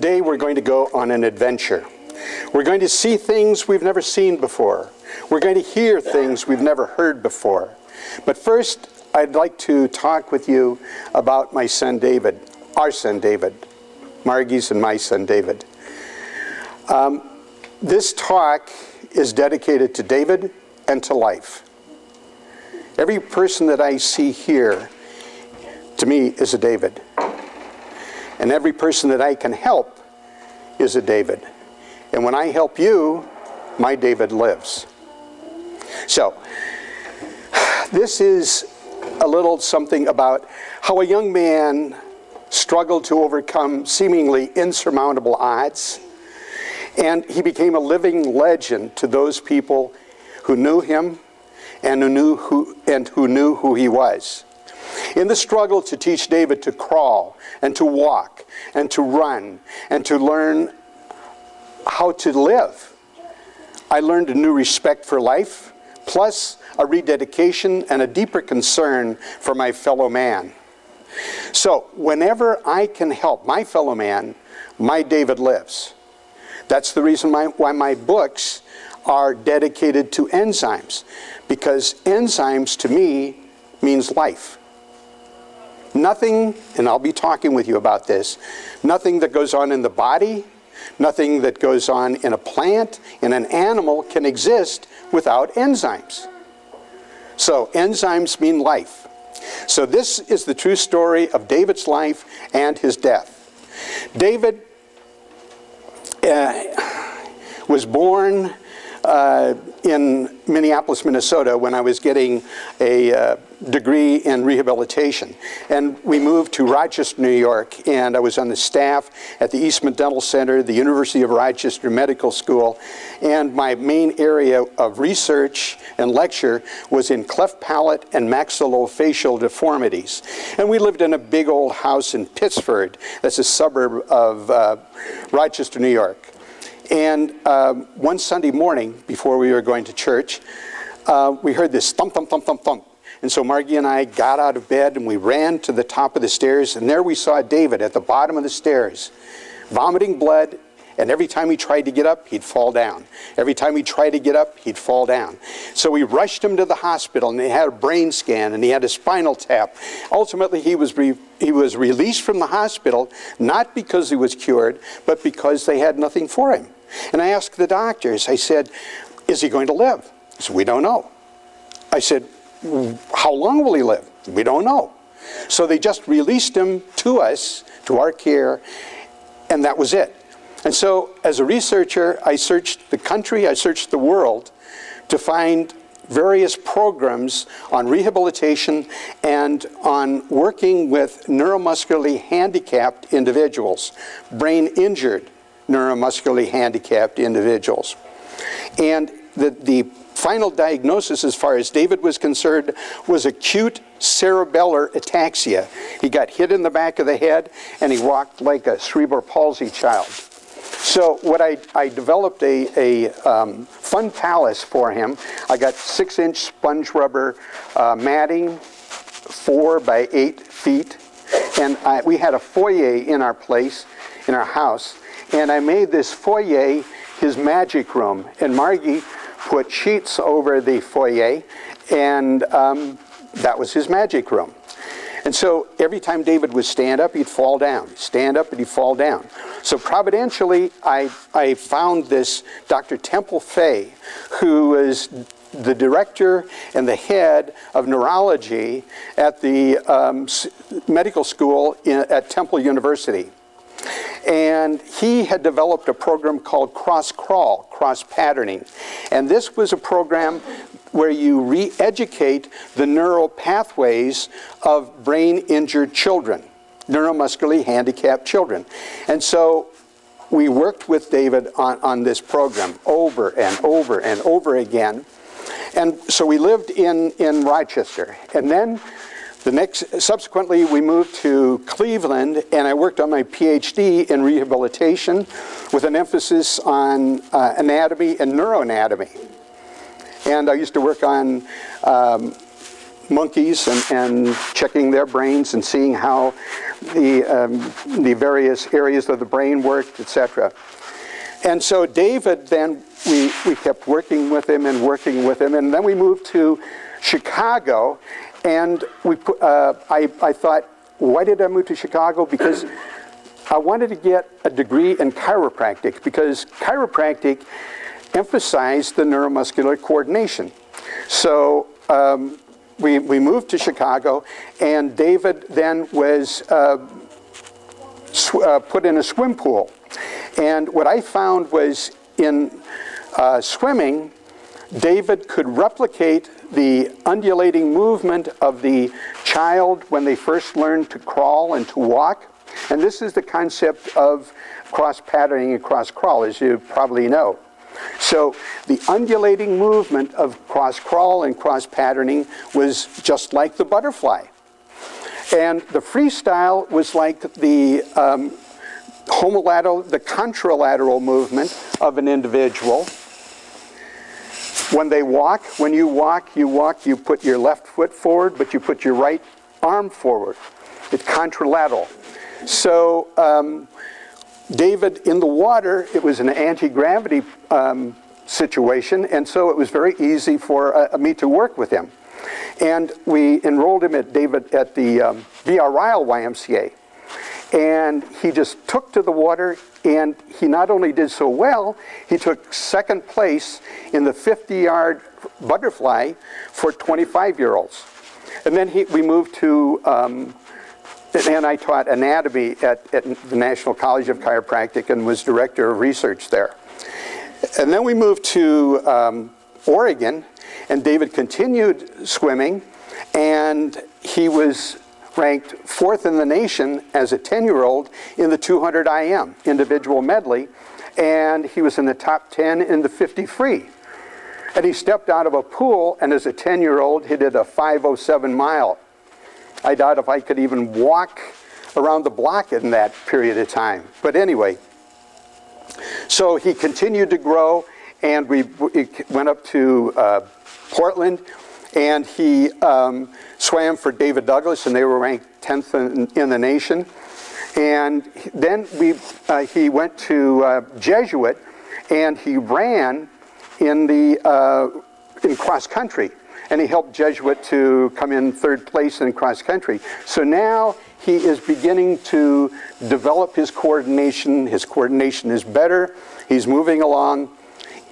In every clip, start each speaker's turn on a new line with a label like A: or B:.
A: Today we're going to go on an adventure. We're going to see things we've never seen before. We're going to hear things we've never heard before. But first, I'd like to talk with you about my son David, our son David, Margie's and my son David. Um, this talk is dedicated to David and to life. Every person that I see here, to me, is a David. And every person that I can help is a David. And when I help you, my David lives. So, this is a little something about how a young man struggled to overcome seemingly insurmountable odds. And he became a living legend to those people who knew him and who knew who, and who, knew who he was. In the struggle to teach David to crawl and to walk and to run and to learn how to live, I learned a new respect for life, plus a rededication and a deeper concern for my fellow man. So, whenever I can help my fellow man, my David lives. That's the reason my, why my books are dedicated to enzymes, because enzymes to me means life. Nothing, and I'll be talking with you about this, nothing that goes on in the body, nothing that goes on in a plant, in an animal, can exist without enzymes. So, enzymes mean life. So, this is the true story of David's life and his death. David uh, was born uh, in Minneapolis, Minnesota, when I was getting a uh, degree in rehabilitation. And we moved to Rochester, New York, and I was on the staff at the Eastman Dental Center, the University of Rochester Medical School, and my main area of research and lecture was in cleft palate and maxillofacial deformities. And we lived in a big old house in Pittsford, that's a suburb of uh, Rochester, New York. And um, one Sunday morning, before we were going to church, uh, we heard this thump, thump, thump, thump, thump. And so Margie and I got out of bed and we ran to the top of the stairs, and there we saw David at the bottom of the stairs, vomiting blood. And every time he tried to get up, he'd fall down. Every time he tried to get up, he'd fall down. So we rushed him to the hospital, and they had a brain scan, and he had a spinal tap. Ultimately, he was he was released from the hospital not because he was cured, but because they had nothing for him. And I asked the doctors, I said, is he going to live? He said, we don't know. I said, how long will he live? We don't know. So they just released him to us, to our care, and that was it. And so as a researcher, I searched the country, I searched the world to find various programs on rehabilitation and on working with neuromuscularly handicapped individuals, brain injured neuromuscularly handicapped individuals. And the, the final diagnosis, as far as David was concerned, was acute cerebellar ataxia. He got hit in the back of the head and he walked like a cerebral palsy child. So what I, I developed a, a um, fun palace for him. I got six inch sponge rubber uh, matting, four by eight feet. And I, we had a foyer in our place, in our house. And I made this foyer his magic room. And Margie put sheets over the foyer, and um, that was his magic room. And so every time David would stand up, he'd fall down. Stand up and he'd fall down. So providentially, I, I found this Dr. Temple Fay, who was the director and the head of neurology at the um, medical school in, at Temple University. And he had developed a program called Cross Crawl, Cross Patterning. And this was a program where you re educate the neural pathways of brain injured children, neuromuscularly handicapped children. And so we worked with David on, on this program over and over and over again. And so we lived in, in Rochester. And then the next, subsequently, we moved to Cleveland, and I worked on my PhD in rehabilitation with an emphasis on uh, anatomy and neuroanatomy. And I used to work on um, monkeys and, and, checking their brains and seeing how the, um, the various areas of the brain worked, etc. And so David then, we, we kept working with him and working with him, and then we moved to Chicago, and we, uh, I, I thought, why did I move to Chicago? Because I wanted to get a degree in chiropractic, because chiropractic emphasized the neuromuscular coordination. So um, we, we moved to Chicago, and David then was uh, uh, put in a swim pool. And what I found was in uh, swimming, David could replicate the undulating movement of the child when they first learn to crawl and to walk. And this is the concept of cross patterning and cross crawl, as you probably know. So the undulating movement of cross crawl and cross patterning was just like the butterfly. And the freestyle was like the um, homolateral, the contralateral movement of an individual. When they walk, when you walk, you walk, you put your left foot forward, but you put your right arm forward. It's contralateral. So um, David in the water, it was an anti-gravity um, situation, and so it was very easy for uh, me to work with him. And we enrolled him at David at the um, YMCA. And he just took to the water, and he not only did so well, he took second place in the 50-yard butterfly for 25-year-olds. And then he, we moved to um, and I taught anatomy at, at, the National College of Chiropractic and was director of research there. And then we moved to um, Oregon, and David continued swimming, and he was ranked fourth in the nation as a 10-year-old in the 200 IM, individual medley, and he was in the top 10 in the 50 free. And he stepped out of a pool, and as a 10-year-old, he did a 507 mile I doubt if I could even walk around the block in that period of time. But anyway, so he continued to grow, and we, we went up to uh, Portland, and he um, swam for David Douglas, and they were ranked 10th in, in the nation. And then we, uh, he went to uh, Jesuit, and he ran in the uh, in cross country and he helped Jesuit to come in third place in cross country. So now he is beginning to develop his coordination. His coordination is better. He's moving along,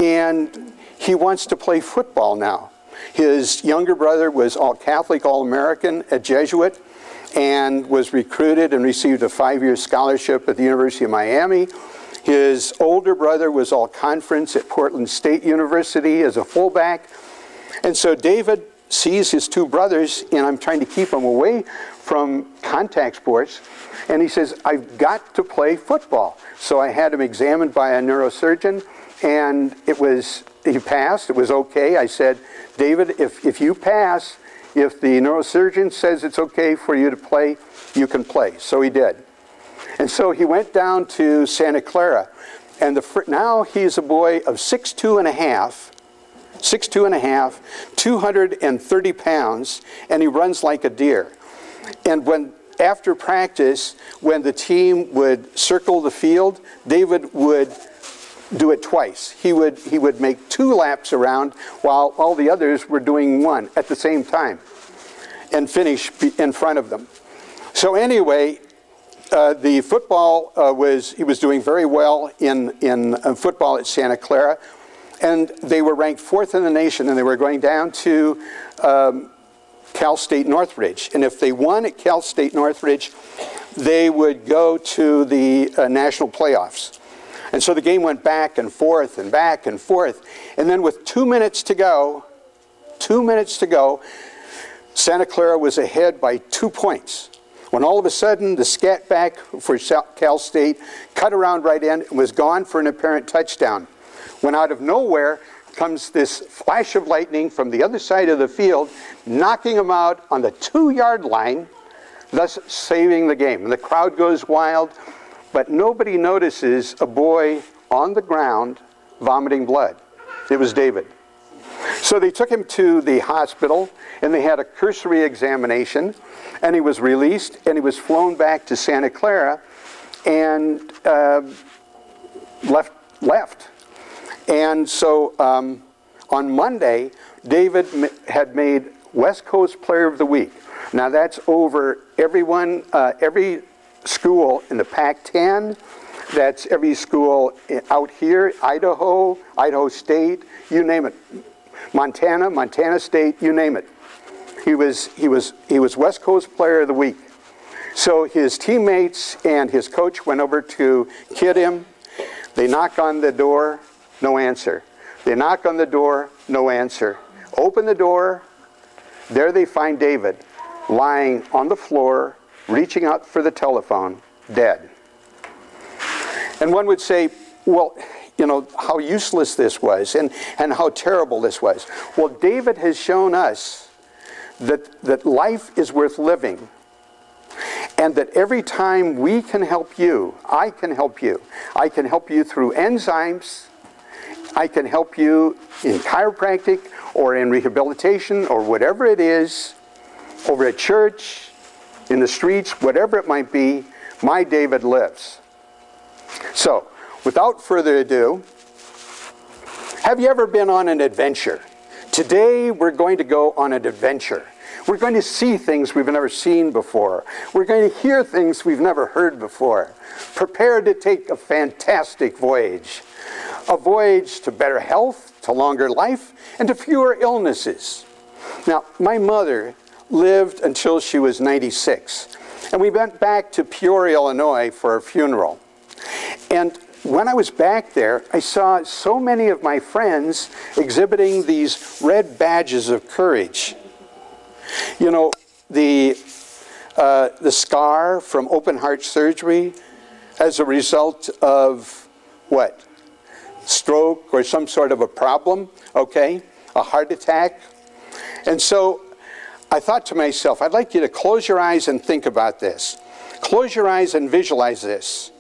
A: and he wants to play football now. His younger brother was all Catholic, all American a Jesuit, and was recruited and received a five-year scholarship at the University of Miami. His older brother was all conference at Portland State University as a fullback. And so David sees his two brothers, and I'm trying to keep them away from contact sports. And he says, I've got to play football. So I had him examined by a neurosurgeon, and it was, he passed, it was okay. I said, David, if, if you pass, if the neurosurgeon says it's okay for you to play, you can play. So he did. And so he went down to Santa Clara, and the, now he's a boy of six two and a half, six two and a half, 230 pounds, and he runs like a deer. And when after practice, when the team would circle the field, David would do it twice. He would, he would make two laps around while all the others were doing one at the same time and finish in front of them. So anyway, uh, the football uh, was, he was doing very well in, in uh, football at Santa Clara and they were ranked fourth in the nation, and they were going down to um, Cal State Northridge. And if they won at Cal State Northridge, they would go to the uh, national playoffs. And so the game went back and forth and back and forth. And then with two minutes to go, two minutes to go, Santa Clara was ahead by two points. When all of a sudden the scat back for Cal State cut around right in and was gone for an apparent touchdown when out of nowhere comes this flash of lightning from the other side of the field, knocking him out on the two yard line, thus saving the game. And the crowd goes wild, but nobody notices a boy on the ground vomiting blood. It was David. So they took him to the hospital and they had a cursory examination and he was released and he was flown back to Santa Clara and uh, left. left. And so um, on Monday, David had made West Coast Player of the Week. Now that's over everyone, uh, every school in the Pac-10. That's every school out here, Idaho, Idaho State, you name it. Montana, Montana State, you name it. He was, he was, he was West Coast Player of the Week. So his teammates and his coach went over to kid him. They knock on the door, no answer. They knock on the door, no answer. Open the door, there they find David lying on the floor, reaching out for the telephone, dead. And one would say, well, you know, how useless this was and, and how terrible this was. Well, David has shown us that, that life is worth living and that every time we can help you, I can help you. I can help you through enzymes. I can help you in chiropractic or in rehabilitation or whatever it is, over at church, in the streets, whatever it might be, my David lives. So, without further ado, have you ever been on an adventure? Today we're going to go on an adventure. We're going to see things we've never seen before. We're going to hear things we've never heard before. Prepare to take a fantastic voyage. A voyage to better health, to longer life, and to fewer illnesses. Now, my mother lived until she was 96. And we went back to Peoria, Illinois for her funeral. And when I was back there, I saw so many of my friends exhibiting these red badges of courage. You know, the, uh, the scar from open heart surgery as a result of what? Stroke or some sort of a problem, okay? A heart attack. And so I thought to myself, I'd like you to close your eyes and think about this. Close your eyes and visualize this.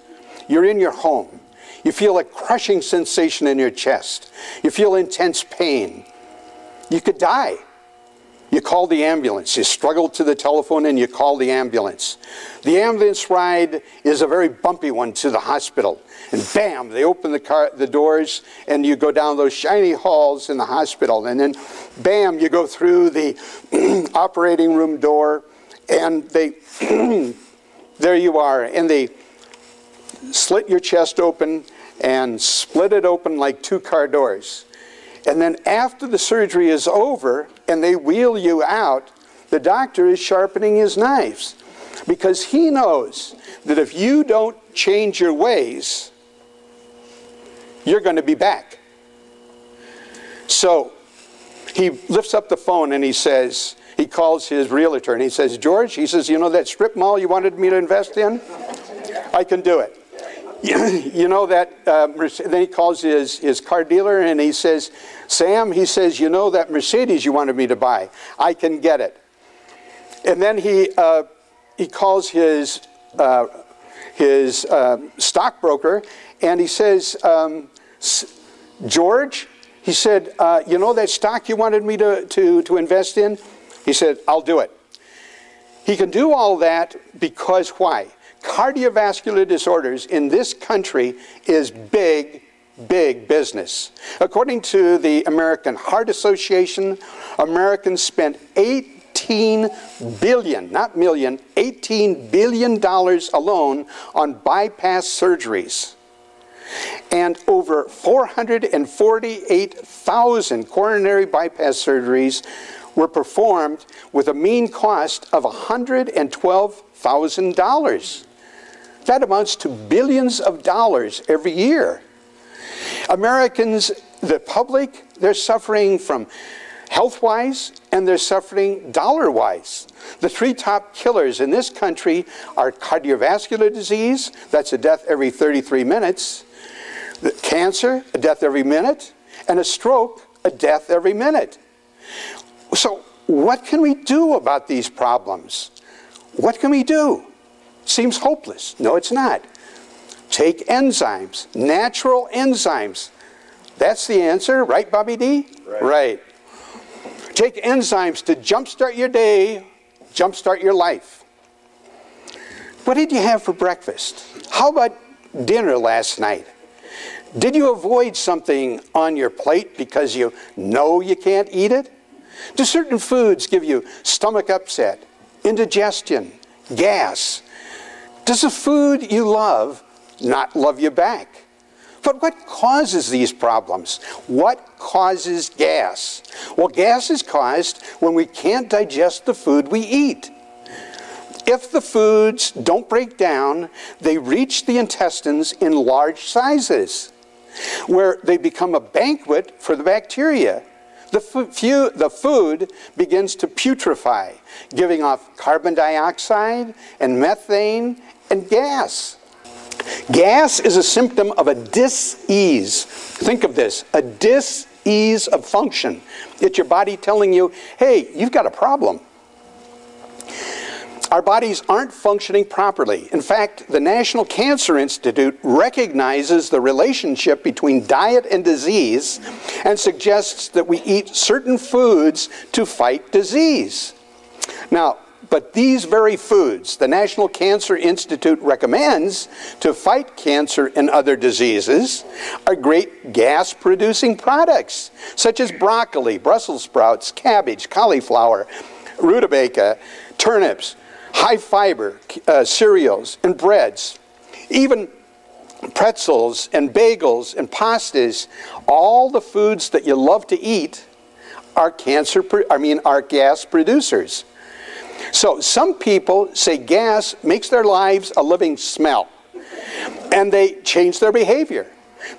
A: You're in your home. You feel a crushing sensation in your chest. You feel intense pain. You could die. You call the ambulance. You struggle to the telephone and you call the ambulance. The ambulance ride is a very bumpy one to the hospital. And bam, they open the, car, the doors and you go down those shiny halls in the hospital. And then bam, you go through the operating room door and they, there you are. And they slit your chest open and split it open like two car doors. And then after the surgery is over and they wheel you out, the doctor is sharpening his knives because he knows that if you don't change your ways, you're going to be back. So he lifts up the phone and he says, he calls his realtor and he says, George, he says, you know that strip mall you wanted me to invest in? I can do it. you know that, uh, then he calls his, his car dealer and he says, Sam, he says, you know that Mercedes you wanted me to buy? I can get it. And then he, uh, he calls his, uh, his uh, stockbroker and he says, um, George, he said, uh, you know that stock you wanted me to, to, to invest in? He said, I'll do it. He can do all that because why? Cardiovascular disorders in this country is big, big business. According to the American Heart Association, Americans spent 18 billion, not million, 18 billion dollars alone on bypass surgeries. And over 448,000 coronary bypass surgeries were performed with a mean cost of $112,000. That amounts to billions of dollars every year. Americans, the public, they're suffering from health wise and they're suffering dollar wise. The three top killers in this country are cardiovascular disease, that's a death every 33 minutes, cancer, a death every minute, and a stroke, a death every minute. So, what can we do about these problems? What can we do? Seems hopeless. No, it's not. Take enzymes, natural enzymes. That's the answer, right, Bobby
B: D? Right.
A: right. take enzymes to jumpstart your day, jumpstart your life. What did you have for breakfast? How about dinner last night? Did you avoid something on your plate because you know you can't eat it? Do certain foods give you stomach upset, indigestion, gas? Does the food you love not love you back? But what causes these problems? What causes gas? Well, gas is caused when we can't digest the food we eat. If the foods don't break down, they reach the intestines in large sizes, where they become a banquet for the bacteria. The, fu- the food begins to putrefy, giving off carbon dioxide and methane and gas. Gas is a symptom of a dis-ease. Think of this, a dis-ease of function. It's your body telling you, hey, you've got a problem. Our bodies aren't functioning properly. In fact, the National Cancer Institute recognizes the relationship between diet and disease and suggests that we eat certain foods to fight disease. Now, but these very foods, the National Cancer Institute recommends to fight cancer and other diseases, are great gas producing products, such as broccoli, Brussels sprouts, cabbage, cauliflower, rutabaga, turnips, high fiber uh, cereals and breads, even pretzels and bagels and pastas, all the foods that you love to eat are cancer, I mean, are gas producers. So some people say gas makes their lives a living smell, and they change their behavior.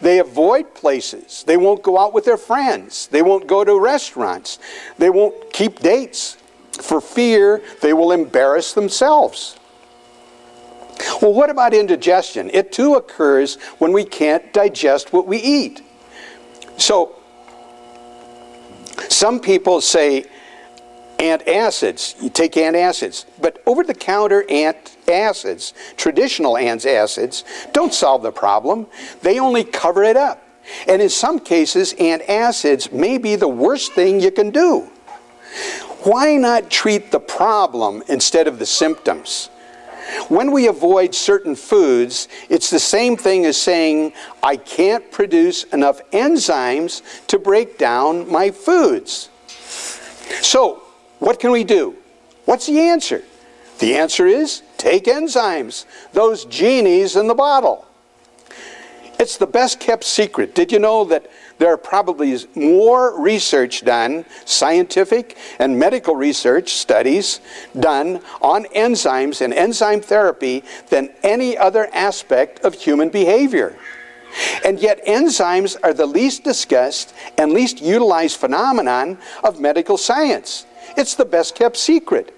A: They avoid places. They won't go out with their friends. They won't go to restaurants. They won't keep dates for fear they will embarrass themselves. Well, what about indigestion? It too occurs when we can't digest what we eat. So, some people say antacids. You take antacids. But over the counter antacids, traditional antacids, don't solve the problem. They only cover it up. And in some cases, antacids may be the worst thing you can do. Why not treat the problem instead of the symptoms? When we avoid certain foods, it's the same thing as saying, I can't produce enough enzymes to break down my foods. So, what can we do? What's the answer? The answer is take enzymes, those genies in the bottle. It's the best kept secret. Did you know that there are probably more research done, scientific and medical research studies done on enzymes and enzyme therapy than any other aspect of human behavior? And yet, enzymes are the least discussed and least utilized phenomenon of medical science. It's the best kept secret.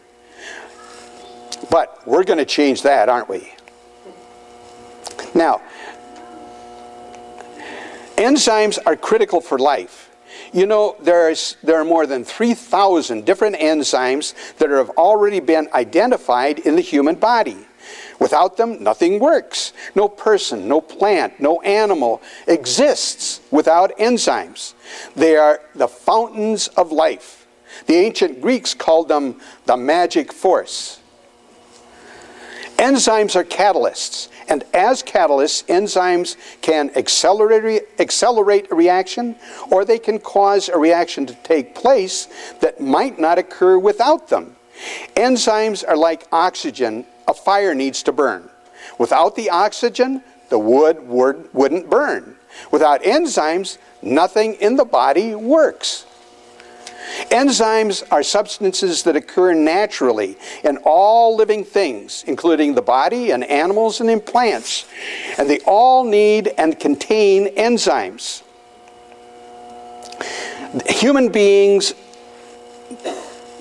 A: But we're going to change that, aren't we? Now, enzymes are critical for life. You know, there's, there are more than 3,000 different enzymes that have already been identified in the human body. Without them, nothing works. No person, no plant, no animal exists without enzymes. They are the fountains of life. The ancient Greeks called them the magic force. Enzymes are catalysts, and as catalysts, enzymes can accelerate, accelerate a reaction or they can cause a reaction to take place that might not occur without them. Enzymes are like oxygen a fire needs to burn. Without the oxygen, the wood wouldn't burn. Without enzymes, nothing in the body works. Enzymes are substances that occur naturally in all living things, including the body and animals and in plants. And they all need and contain enzymes. Human beings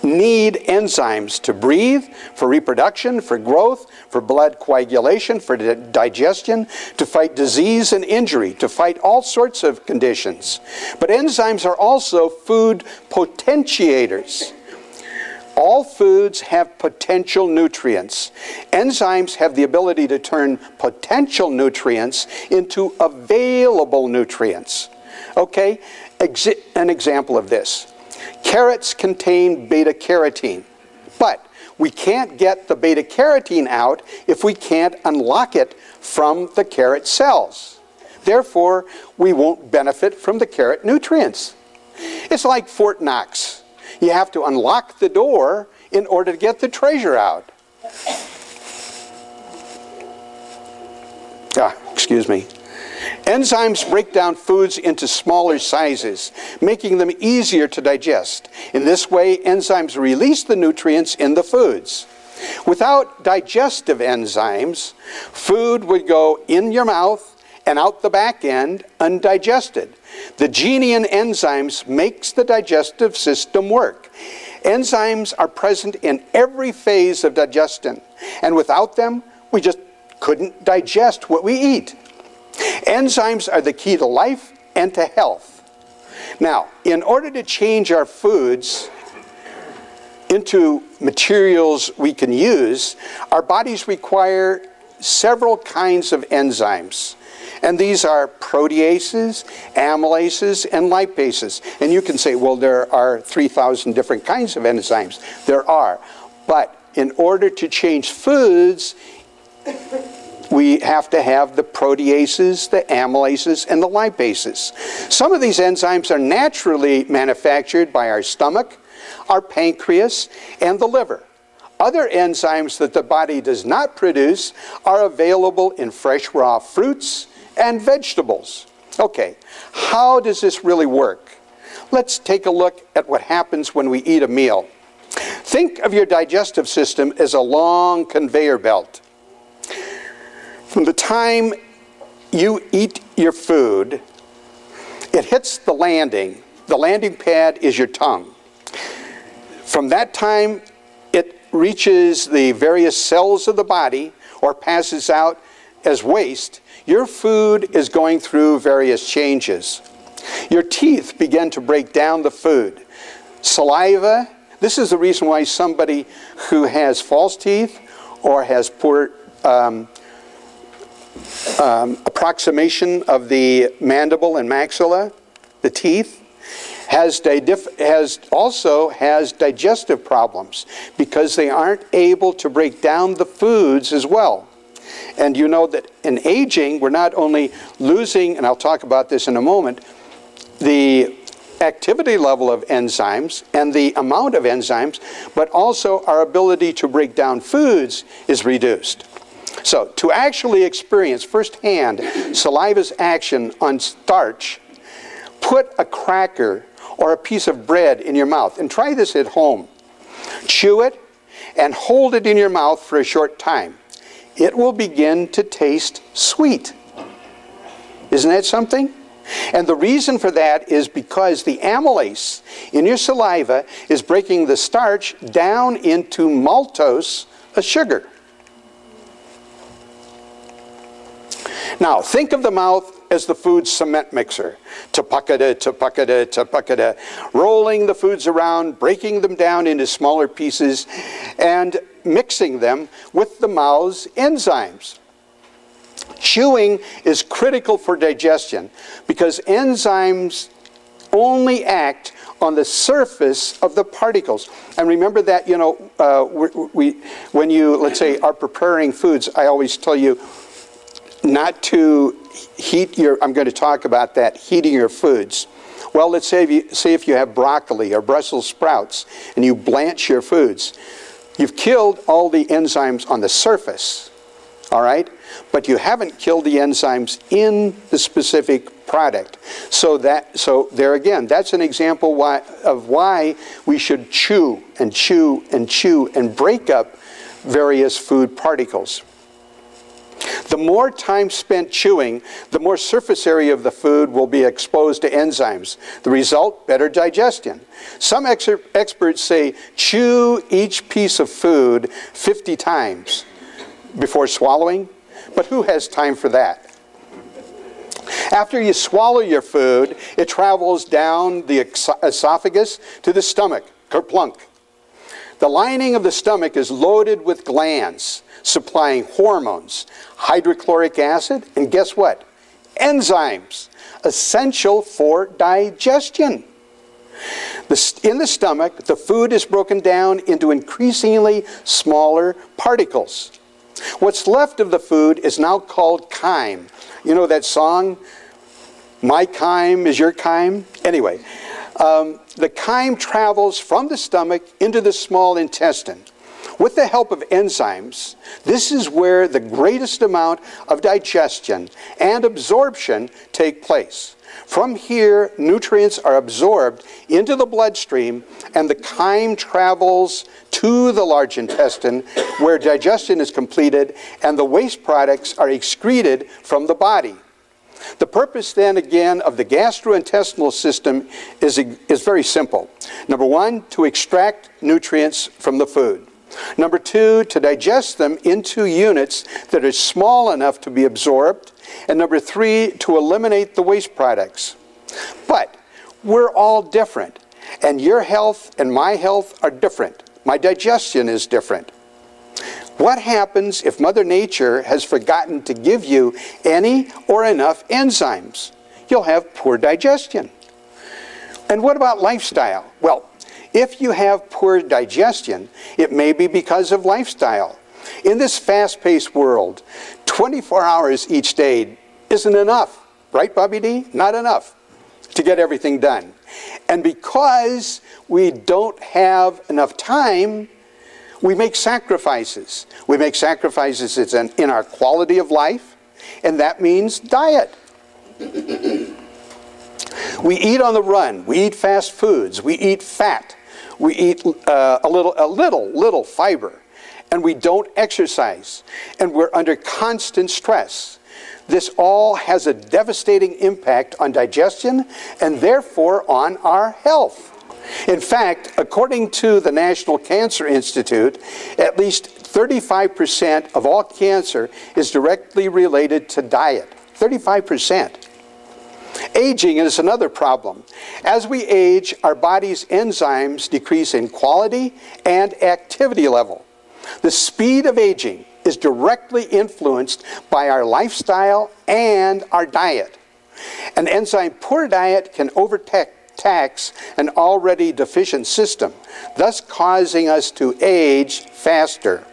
A: need enzymes to breathe, for reproduction, for growth, for blood coagulation, for digestion, to fight disease and injury, to fight all sorts of conditions. But enzymes are also food potentiators. All foods have potential nutrients. Enzymes have the ability to turn potential nutrients into available nutrients. Okay, an example of this Carrots contain beta carotene, but we can't get the beta carotene out if we can't unlock it from the carrot cells. Therefore, we won't benefit from the carrot nutrients. It's like Fort Knox. You have to unlock the door in order to get the treasure out. Ah, excuse me. Enzymes break down foods into smaller sizes, making them easier to digest. In this way, enzymes release the nutrients in the foods. Without digestive enzymes, food would go in your mouth and out the back end undigested. The Gene-in enzymes makes the digestive system work. Enzymes are present in every phase of digestion, and without them, we just couldn't digest what we eat. Enzymes are the key to life and to health. Now, in order to change our foods into materials we can use, our bodies require several kinds of enzymes. And these are proteases, amylases, and lipases. And you can say, well, there are 3,000 different kinds of enzymes. There are. But in order to change foods, we have to have the proteases, the amylases, and the lipases. Some of these enzymes are naturally manufactured by our stomach, our pancreas, and the liver. Other enzymes that the body does not produce are available in fresh raw fruits and vegetables. Okay, how does this really work? Let's take a look at what happens when we eat a meal. Think of your digestive system as a long conveyor belt. From the time you eat your food, it hits the landing. The landing pad is your tongue. From that time, it reaches the various cells of the body or passes out as waste, your food is going through various changes. Your teeth begin to break down the food. Saliva, this is the reason why somebody who has false teeth or has poor um, um, approximation of the mandible and maxilla, the teeth, has, has also has digestive problems because they aren't able to break down the foods as well. And you know that in aging, we're not only losing, and I'll talk about this in a moment, the activity level of enzymes and the amount of enzymes, but also our ability to break down foods is reduced. So, to actually experience firsthand saliva's action on starch, put a cracker or a piece of bread in your mouth and try this at home. Chew it and hold it in your mouth for a short time it will begin to taste sweet. Isn't that something? And the reason for that is because the amylase in your saliva is breaking the starch down into maltose, a sugar. Now, think of the mouth as the food cement mixer. Tapakada, tapakada, tapakada. Rolling the foods around, breaking them down into smaller pieces, and mixing them with the mouth's enzymes. Chewing is critical for digestion because enzymes only act on the surface of the particles. And remember that, you know, uh, we, we, when you, let's say, are preparing foods, I always tell you not to heat your, I'm going to talk about that, heating your foods. Well, let's say if you, say if you have broccoli or Brussels sprouts and you blanch your foods. You've killed all the enzymes on the surface, all right? But you haven't killed the enzymes in the specific product. So that so there again, that's an example why, of why we should chew and chew and chew and break up various food particles. The more time spent chewing, the more surface area of the food will be exposed to enzymes. The result, better digestion. Some ex experts say chew each piece of food 50 times before swallowing, but who has time for that? After you swallow your food, it travels down the esophagus to the stomach, kerplunk. The lining of the stomach is loaded with glands supplying hormones, hydrochloric acid, and guess what? Enzymes, essential for digestion. The, in the stomach, the food is broken down into increasingly smaller particles. What's left of the food is now called chyme. You know that song, My chyme is your chyme? Anyway, um, the chyme travels from the stomach into the small intestine. With the help of enzymes, this is where the greatest amount of digestion and absorption take place. From here, nutrients are absorbed into the bloodstream, and the chyme travels to the large intestine where digestion is completed and the waste products are excreted from the body. The purpose, then, again, of the gastrointestinal system is, is very simple. Number one, to extract nutrients from the food. Number two, to digest them into units that are small enough to be absorbed. And number three, to eliminate the waste products. But we're all different, and your health and my health are different. My digestion is different. What happens if Mother Nature has forgotten to give you any or enough enzymes? You'll have poor digestion. And what about lifestyle? Well, if you have poor digestion, it may be because of lifestyle. In this fast paced world, 24 hours each day isn't enough, right, Bobby D? Not enough to get everything done. And because we don't have enough time, we make sacrifices. We make sacrifices in our quality of life, and that means diet. we eat on the run. We eat fast foods. We eat fat we eat uh, a little, a little, little fiber, and we don't exercise, and we're under constant stress. This all has a devastating impact on digestion and therefore on our health. In fact, according to the National Cancer Institute, at least 35% of all cancer is directly related to diet. 35%. Aging is another problem. As we age, our body's enzymes decrease in quality and activity level. The speed of aging is directly influenced by our lifestyle and our diet. An enzyme poor diet can overtax an already deficient system, thus causing us to age faster.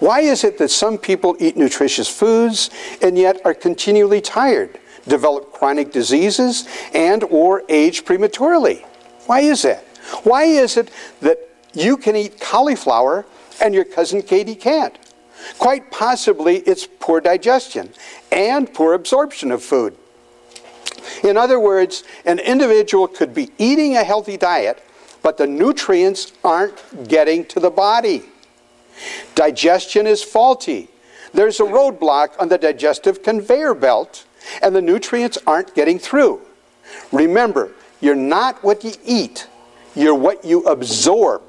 A: Why is it that some people eat nutritious foods and yet are continually tired? Develop chronic diseases, and or age prematurely. Why is that? Why is it that you can eat cauliflower and your cousin Katie can't? Quite possibly it's poor digestion and poor absorption of food. In other words, an individual could be eating a healthy diet, but the nutrients aren't getting to the body. Digestion is faulty. There's a roadblock on the digestive conveyor belt and the nutrients aren't getting through. Remember, you're not what you eat, you're what you absorb.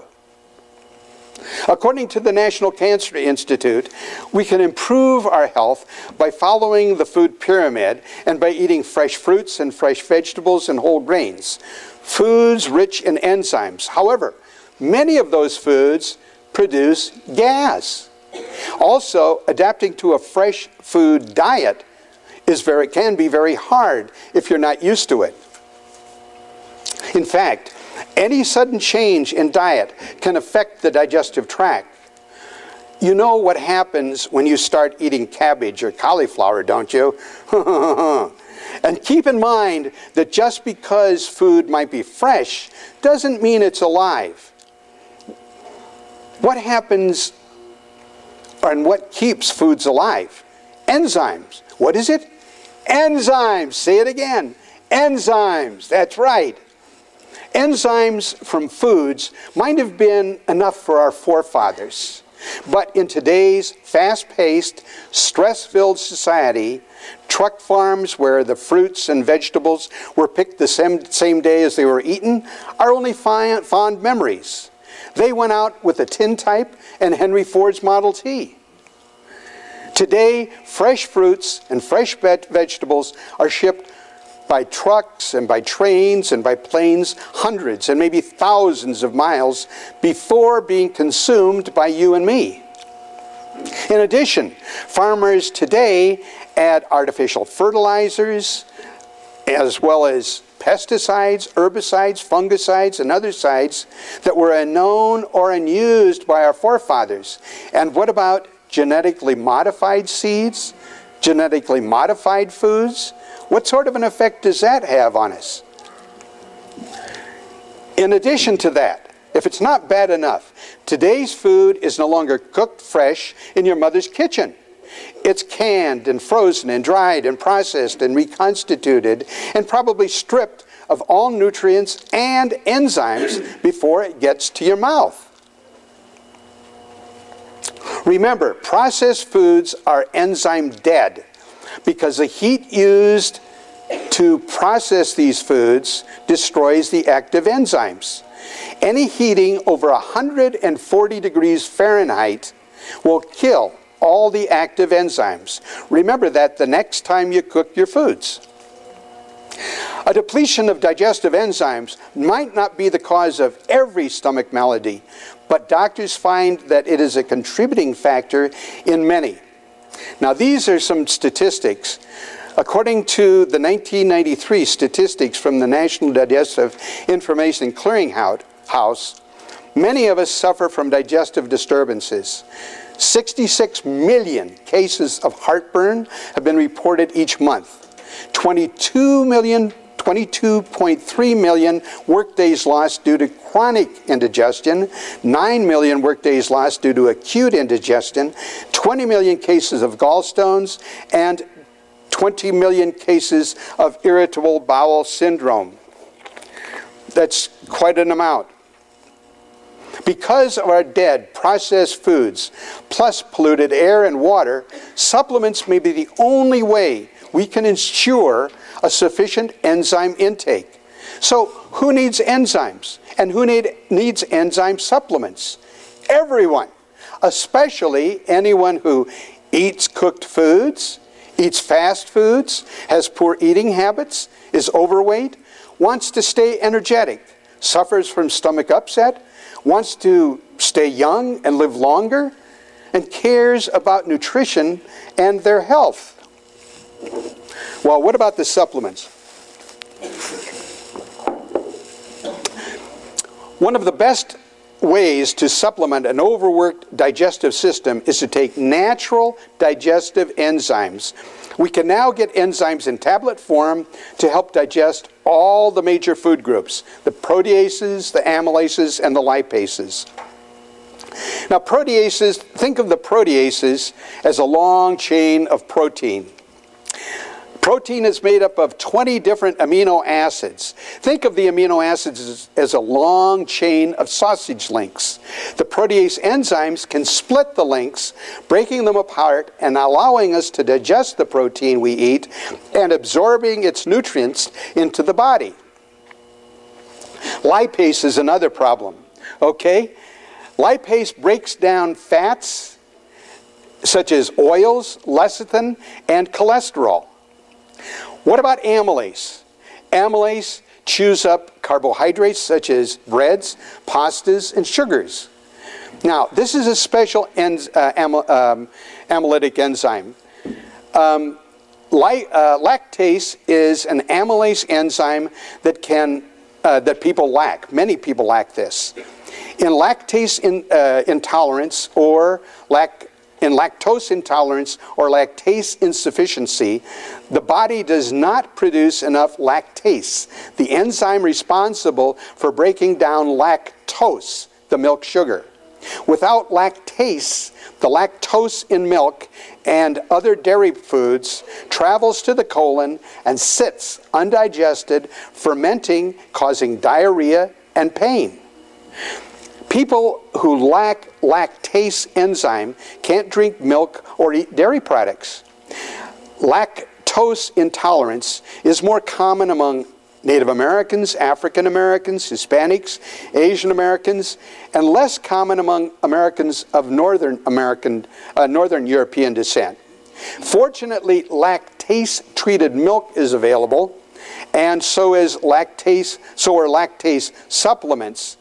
A: According to the National Cancer Institute, we can improve our health by following the food pyramid and by eating fresh fruits and fresh vegetables and whole grains, foods rich in enzymes. However, many of those foods produce gas. Also, adapting to a fresh food diet is very, can be very hard if you're not used to it. In fact, any sudden change in diet can affect the digestive tract. You know what happens when you start eating cabbage or cauliflower, don't you? and keep in mind that just because food might be fresh doesn't mean it's alive. What happens and what keeps foods alive? Enzymes. What is it? Enzymes, say it again. Enzymes, that's right. Enzymes from foods might have been enough for our forefathers. But in today's fast paced, stress filled society, truck farms where the fruits and vegetables were picked the same, same day as they were eaten are only fond memories. They went out with a tintype and Henry Ford's Model T. Today, fresh fruits and fresh vegetables are shipped by trucks and by trains and by planes hundreds and maybe thousands of miles before being consumed by you and me. In addition, farmers today add artificial fertilizers as well as pesticides, herbicides, fungicides, and other sides that were unknown or unused by our forefathers? And what about genetically modified seeds, genetically modified foods? What sort of an effect does that have on us? In addition to that, if it's not bad enough, today's food is no longer cooked fresh in your mother's kitchen. It's canned and frozen and dried and processed and reconstituted and probably stripped of all nutrients and enzymes before it gets to your mouth. Remember, processed foods are enzyme dead because the heat used to process these foods destroys the active enzymes. Any heating over 140 degrees Fahrenheit will kill all the active enzymes. Remember that the next time you cook your foods. A depletion of digestive enzymes might not be the cause of every stomach malady, but doctors find that it is a contributing factor in many. Now, these are some statistics. According to the 1993 statistics from the National Digestive Information Clearinghouse, many of us suffer from digestive disturbances. 66 million cases of heartburn have been reported each month. 22 million 22.3 million workdays lost due to chronic indigestion, 9 million workdays lost due to acute indigestion, 20 million cases of gallstones, and 20 million cases of irritable bowel syndrome. That's quite an amount. Because of our dead processed foods, plus polluted air and water, supplements may be the only way we can ensure a sufficient enzyme intake. So, who needs enzymes? And who need, needs enzyme supplements? Everyone, especially anyone who eats cooked foods, eats fast foods, has poor eating habits, is overweight, wants to stay energetic, suffers from stomach upset, wants to stay young and live longer, and cares about nutrition and their health. Well, what about the supplements? One of the best ways to supplement an overworked digestive system is to take natural digestive enzymes. We can now get enzymes in tablet form to help digest all the major food groups the proteases, the amylases, and the lipases. Now, proteases, think of the proteases as a long chain of protein. Protein is made up of 20 different amino acids. Think of the amino acids as, as, a long chain of sausage links. The protease enzymes can split the links, breaking them apart and allowing us to digest the protein we eat and absorbing its nutrients into the body. Lipase is another problem. Okay? Lipase breaks down fats such as oils, lecithin, and cholesterol. What about amylase? Amylase chews up carbohydrates such as breads, pastas, and sugars. Now, this is a special enz uh, um, amylytic enzyme. Um, uh, lactase is an amylase enzyme that can uh, that people lack. Many people lack this. In lactase in, uh, intolerance or lac in lactose intolerance or lactase insufficiency, the body does not produce enough lactase, the enzyme responsible for breaking down lactose, the milk sugar. Without lactase, the lactose in milk and other dairy foods travels to the colon and sits undigested, fermenting, causing diarrhea and pain. People who lack lactase enzyme can't drink milk or eat dairy products. Lactose intolerance is more common among Native Americans, African Americans, Hispanics, Asian Americans, and less common among Americans of Northern American, uh, Northern European descent. Fortunately, lactase-treated milk is available, and so is lactase. So are lactase supplements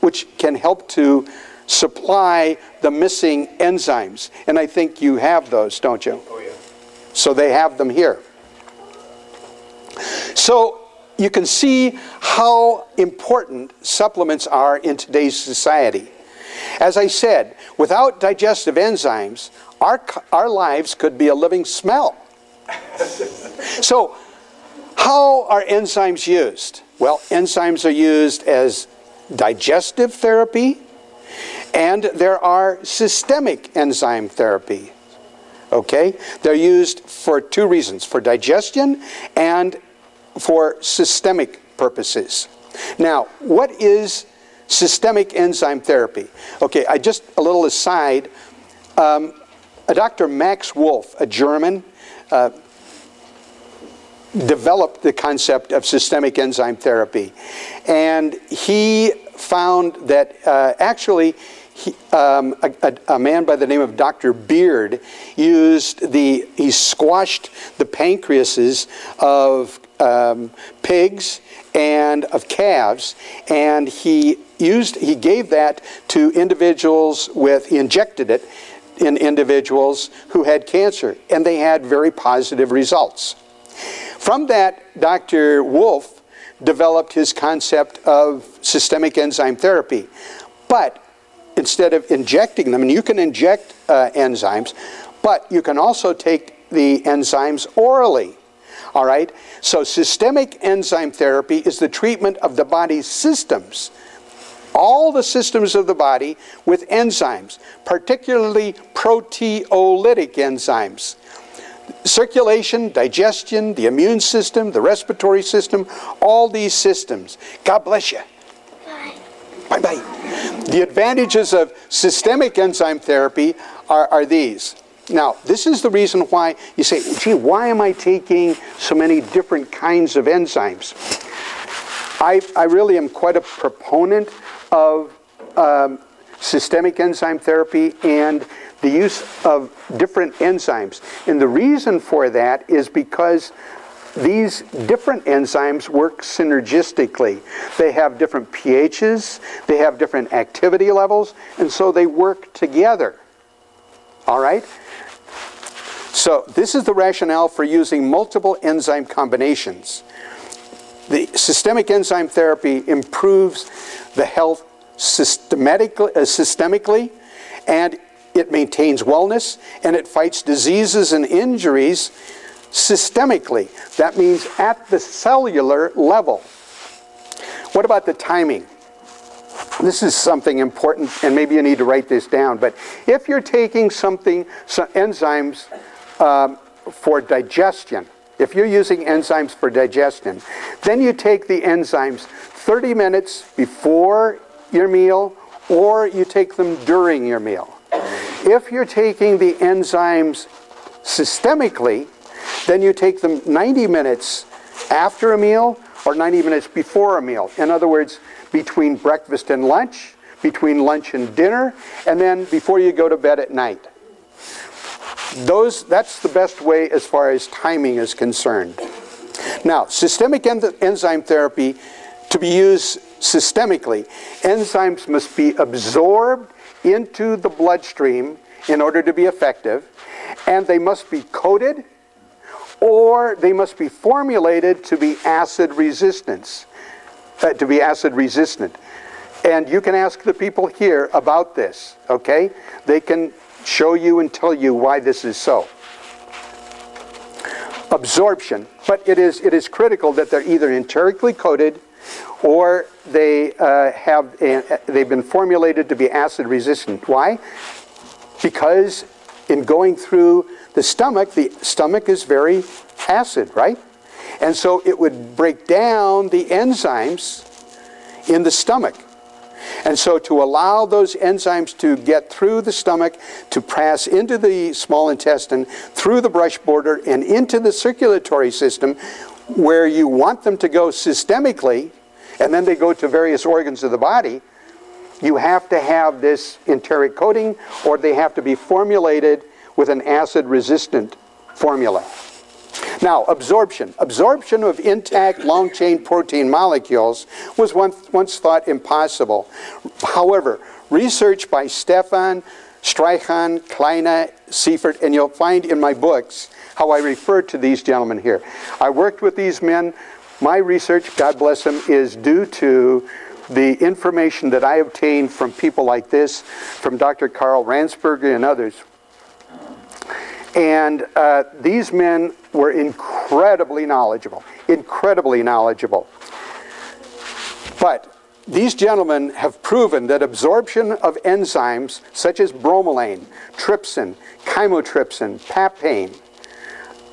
A: which can help to supply the missing enzymes. And I think you have those, don't you?
B: Oh, yeah.
A: So they have them here. So you can see how important supplements are in today's society. As I said, without digestive enzymes, our, our lives could be a living smell. so, how are enzymes used? Well, enzymes are used as digestive therapy, and there are systemic enzyme therapy. Okay? They're used for two reasons for digestion and for systemic purposes. Now, what is systemic enzyme therapy? Okay, I just a little aside. Um, a Dr. Max Wolf, a German, uh, developed the concept of systemic enzyme therapy. And he found that uh, actually he, um, a, a, man by the name of Dr. Beard used the, he squashed the pancreases of um, pigs and of calves, and he used, he gave that to individuals with, he injected it in individuals who had cancer, and they had very positive results. From that, Dr. Wolf developed his concept of systemic enzyme therapy. But instead of injecting them, and you can inject uh, enzymes, but you can also take the enzymes orally. All right? So, systemic enzyme therapy is the treatment of the body's systems, all the systems of the body with enzymes, particularly proteolytic enzymes circulation, digestion, the immune system, the respiratory system, all these systems. God bless you. Bye bye. The advantages of systemic enzyme therapy are, are these. Now, this is the reason why you say, gee, why am I taking so many different kinds of enzymes? I, I really am quite a proponent of um, systemic enzyme therapy and the use of different enzymes. And the reason for that is because these different enzymes work synergistically. They have different pHs, they have different activity levels, and so they work together. All right? So, this is the rationale for using multiple enzyme combinations. The systemic enzyme therapy improves the health systematically, uh, systemically and it maintains wellness, and it fights diseases and injuries systemically. That means at the cellular level. What about the timing? This is something important, and maybe you need to write this down. But if you're taking something, some enzymes um, for digestion, if you're using enzymes for digestion, then you take the enzymes 30 minutes before your meal, or you take them during your meal. If you're taking the enzymes systemically, then you take them 90 minutes after a meal or 90 minutes before a meal. In other words, between breakfast and lunch, between lunch and dinner, and then before you go to bed at night. Those, that's the best way as far as timing is concerned. Now, systemic en enzyme therapy, to be used systemically, enzymes must be absorbed into the bloodstream in order to be effective, and they must be coated or they must be formulated to be acid resistance, uh, to be acid resistant. And you can ask the people here about this, okay? They can show you and tell you why this is so. Absorption, but it is, it is critical that they're either enterically coated or they uh, have a, they've been formulated to be acid resistant. Why? Because in going through the stomach, the stomach is very acid, right? And so it would break down the enzymes in the stomach. And so to allow those enzymes to get through the stomach, to pass into the small intestine, through the brush border, and into the circulatory system, where you want them to go systemically, and then they go to various organs of the body, you have to have this enteric coating or they have to be formulated with an acid resistant formula. Now, absorption. Absorption of intact long chain protein molecules was once, once thought impossible. However, research by Stefan, Streichhahn, Kleine, Seifert, and you'll find in my books how I refer to these gentlemen here. I worked with these men My research, God bless them, is due to the information that I obtained from people like this, from Dr. Karl Ransberger and others. And uh, these men were incredibly knowledgeable, incredibly knowledgeable. But these gentlemen have proven that absorption of enzymes such as bromelain, trypsin, chymotrypsin, papain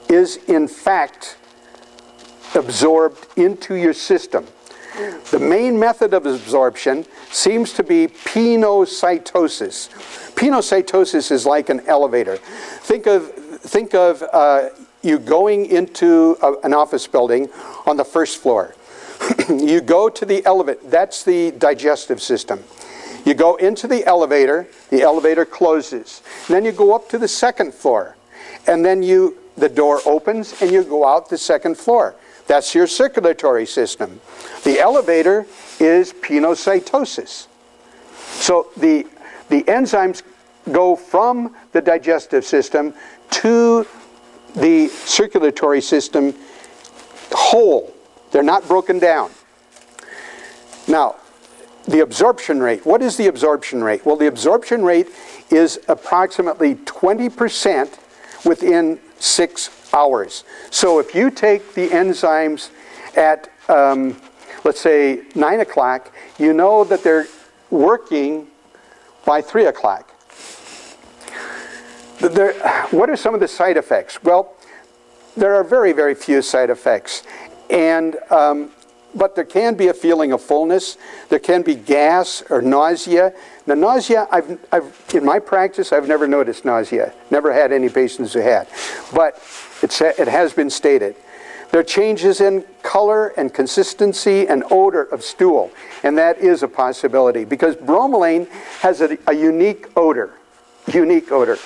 A: is in fact absorbed into your system. The main method of absorption seems to be pinocytosis. Pinocytosis is like an elevator. Think of, think of uh, you going into a, an office building on the first floor. you go to the elevator, that's the digestive system. You go into the elevator, the elevator closes. Then you go up to the second floor. And then you the door opens and you go out the second floor. That's your circulatory system. The elevator is pinocytosis. So the, the enzymes go from the digestive system to the circulatory system whole. They're not broken down. Now, the absorption rate. What is the absorption rate? Well, the absorption rate is approximately 20% within six hours. So if you take the enzymes at, um, let's say, 9 o'clock, you know that they're working by 3 o'clock. what are some of the side effects? Well, there are very, very few side effects. And, um, but there can be a feeling of fullness. There can be gas or nausea. The nausea, I've, I've, in my practice, I've never noticed nausea. Never had any patients who had. But it's, it has been stated. There are changes in color and consistency and odor of stool, and that is a possibility because bromelain has a, a unique odor, unique odor.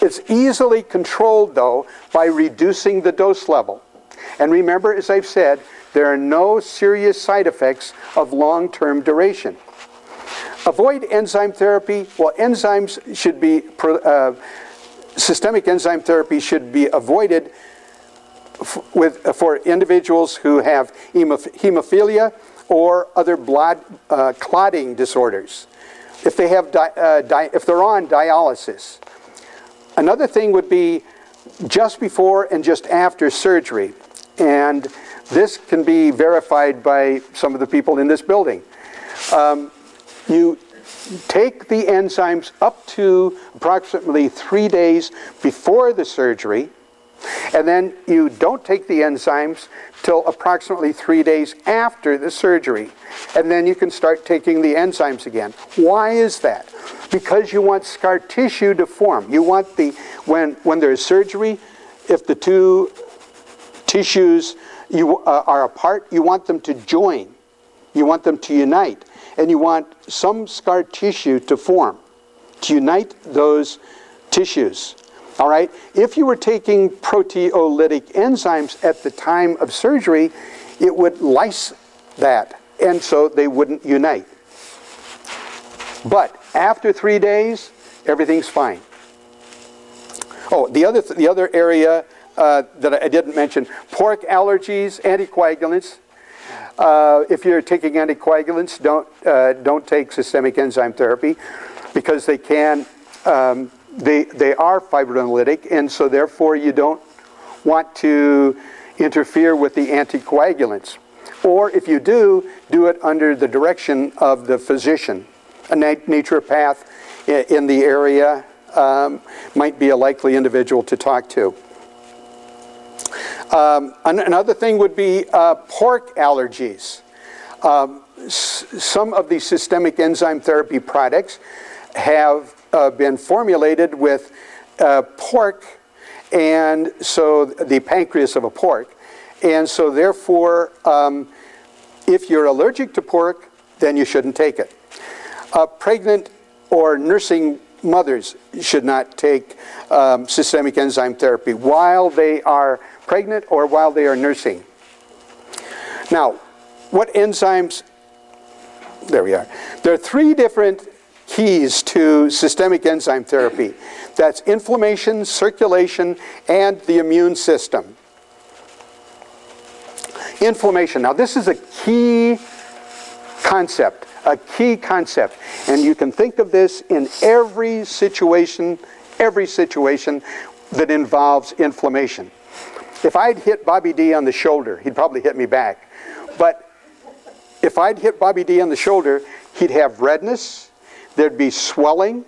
A: It's easily controlled, though, by reducing the dose level. And remember, as I've said, there are no serious side effects of long-term duration. Avoid enzyme therapy. Well, enzymes should be, uh, systemic enzyme therapy should be avoided with, for individuals who have hemophilia or other blood uh, clotting disorders. If, they have uh, if they're on dialysis. Another thing would be just before and just after surgery. And this can be verified by some of the people in this building. Um, you take the enzymes up to approximately three days before the surgery, and then you don't take the enzymes till approximately three days after the surgery. And then you can start taking the enzymes again. Why is that? Because you want scar tissue to form. You want the, when, when there's surgery, if the two tissues you, uh, are apart, you want them to join. You want them to unite and you want some scar tissue to form, to unite those tissues. All right? If you were taking proteolytic enzymes at the time of surgery, it would lyse that, and so they wouldn't unite. But after three days, everything's fine. Oh, the other, th the other area uh, that I didn't mention, pork allergies, anticoagulants, uh, if you're taking anticoagulants, don't, uh, don't take systemic enzyme therapy because they can, um, they, they are fibrinolytic, and so therefore you don't want to interfere with the anticoagulants. Or if you do, do it under the direction of the physician. A naturopath in the area um, might be a likely individual to talk to. Um, another thing would be uh, pork allergies. Um, some of the systemic enzyme therapy products have uh, been formulated with uh, pork and so the pancreas of a pork. And so therefore, um, if you're allergic to pork, then you shouldn't take it. Uh, pregnant or nursing mothers should not take um, systemic enzyme therapy while they are pregnant or while they are nursing. Now, what enzymes, there we are. There are three different keys to systemic enzyme therapy. That's inflammation, circulation, and the immune system. Inflammation. Now, this is a key concept, a key concept. And you can think of this in every situation, every situation that involves inflammation. If I'd hit Bobby D on the shoulder, he'd probably hit me back. But if I'd hit Bobby D on the shoulder, he'd have redness, there'd be swelling,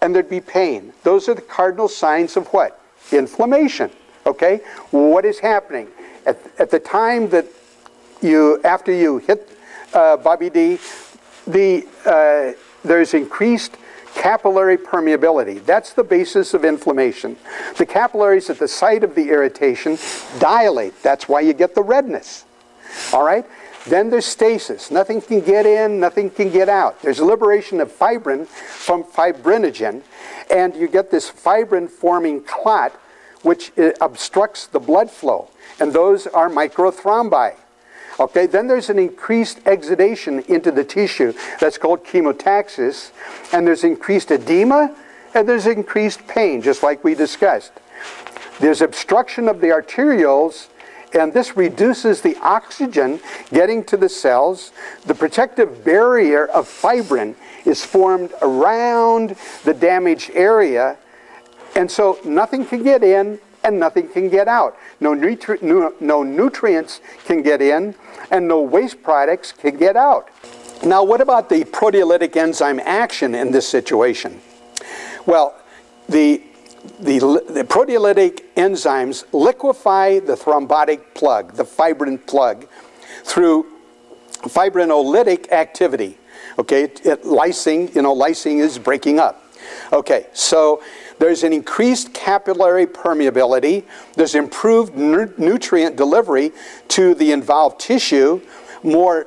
A: and there'd be pain. Those are the cardinal signs of what? Inflammation. Okay? What is happening? At, at the time that you, after you hit uh, Bobby D, the, uh, there's increased capillary permeability. That's the basis of inflammation. The capillaries at the site of the irritation dilate. That's why you get the redness. All right? Then there's stasis. Nothing can get in, nothing can get out. There's liberation of fibrin from fibrinogen, and you get this fibrin forming clot which uh, obstructs the blood flow. And those are microthrombi. Okay, then there's an increased exudation into the tissue that's called chemotaxis, and there's increased edema, and there's increased pain, just like we discussed. There's obstruction of the arterioles, and this reduces the oxygen getting to the cells. The protective barrier of fibrin is formed around the damaged area, and so nothing can get in and nothing can get out. No, nutri no, no nutrients can get in and no waste products can get out. Now, what about the proteolytic enzyme action in this situation? Well, the, the, the proteolytic enzymes liquefy the thrombotic plug, the fibrin plug, through fibrinolytic activity. Okay, it, it, lysing, you know, lysing is breaking up. Okay, so there's an increased capillary permeability. There's improved nutrient delivery to the involved tissue. More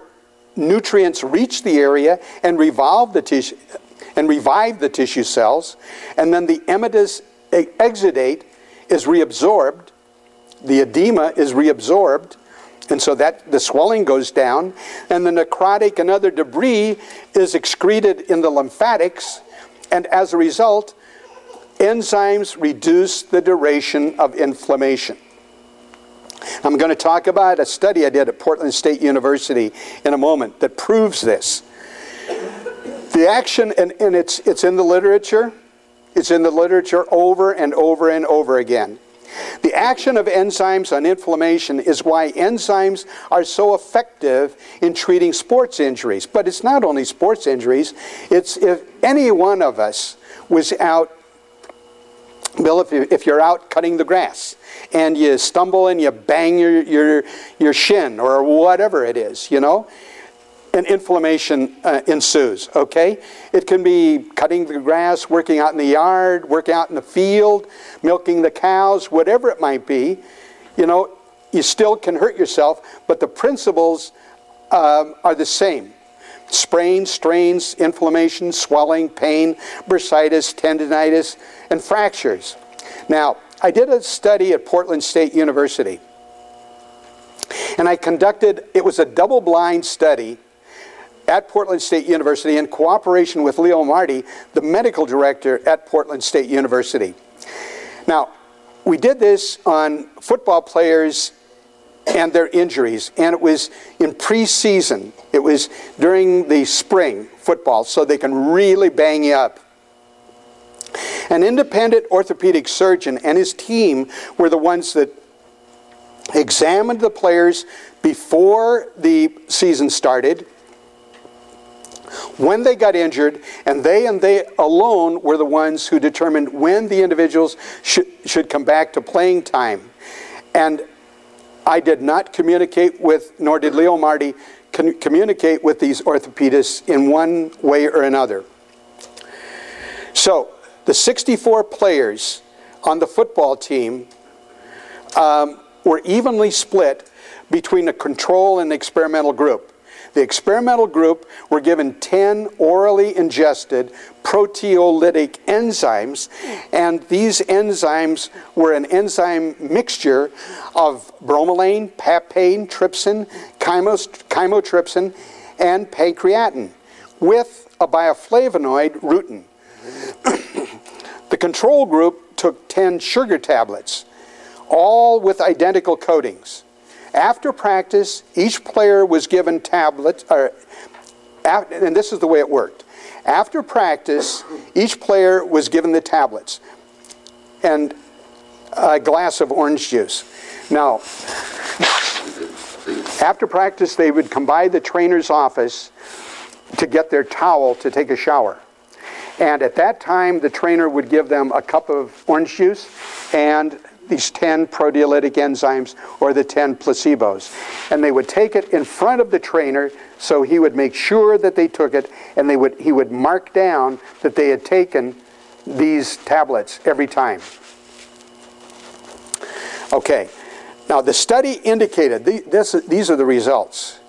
A: nutrients reach the area and revolve the tissue and revive the tissue cells. And then the edematous exudate is reabsorbed. The edema is reabsorbed. And so that the swelling goes down, and the necrotic and other debris is excreted in the lymphatics, and as a result, enzymes reduce the duration of inflammation. I'm going to talk about a study I did at Portland State University in a moment that proves this. The action, and, and it's, it's in the literature, it's in the literature over and over and over again. The action of enzymes on inflammation is why enzymes are so effective in treating sports injuries. But it's not only sports injuries, it's if any one of us was out Bill, if, you, if you're out cutting the grass and you stumble and you bang your, your, your shin or whatever it is, you know, and inflammation uh, ensues, okay? It can be cutting the grass, working out in the yard, working out in the field, milking the cows, whatever it might be. You know, you still can hurt yourself, but the principles um, are the same. Sprains, strains, inflammation, swelling, pain, bursitis, tendonitis, and fractures. Now, I did a study at Portland State University. And I conducted, it was a double blind study at Portland State University in cooperation with Leo Marty, the medical director at Portland State University. Now, we did this on football players and their injuries, and it was in preseason. It was during the spring football, so they can really bang you up. An independent orthopedic surgeon and his team were the ones that examined the players before the season started, when they got injured, and they and they alone were the ones who determined when the individuals should, should come back to playing time. And I did not communicate with, nor did Leo Marty communicate with these orthopedists in one way or another. So, the 64 players on the football team um, were evenly split between the control and the experimental group. The experimental group were given 10 orally ingested proteolytic enzymes, and these enzymes were an enzyme mixture of bromelain, papain, trypsin, chymotrypsin, and pancreatin with a bioflavonoid rutin. the control group took 10 sugar tablets, all with identical coatings. After practice, each player was given tablets, or, and this is the way it worked. After practice, each player was given the tablets and a glass of orange juice. Now, after practice, they would come by the trainer's office to get their towel to take a shower. And at that time, the trainer would give them a cup of orange juice and these 10 proteolytic enzymes or the 10 placebos. And they would take it in front of the trainer so he would make sure that they took it and they would, he would mark down that they had taken these tablets every time. Okay, now the study indicated, this, these are the results.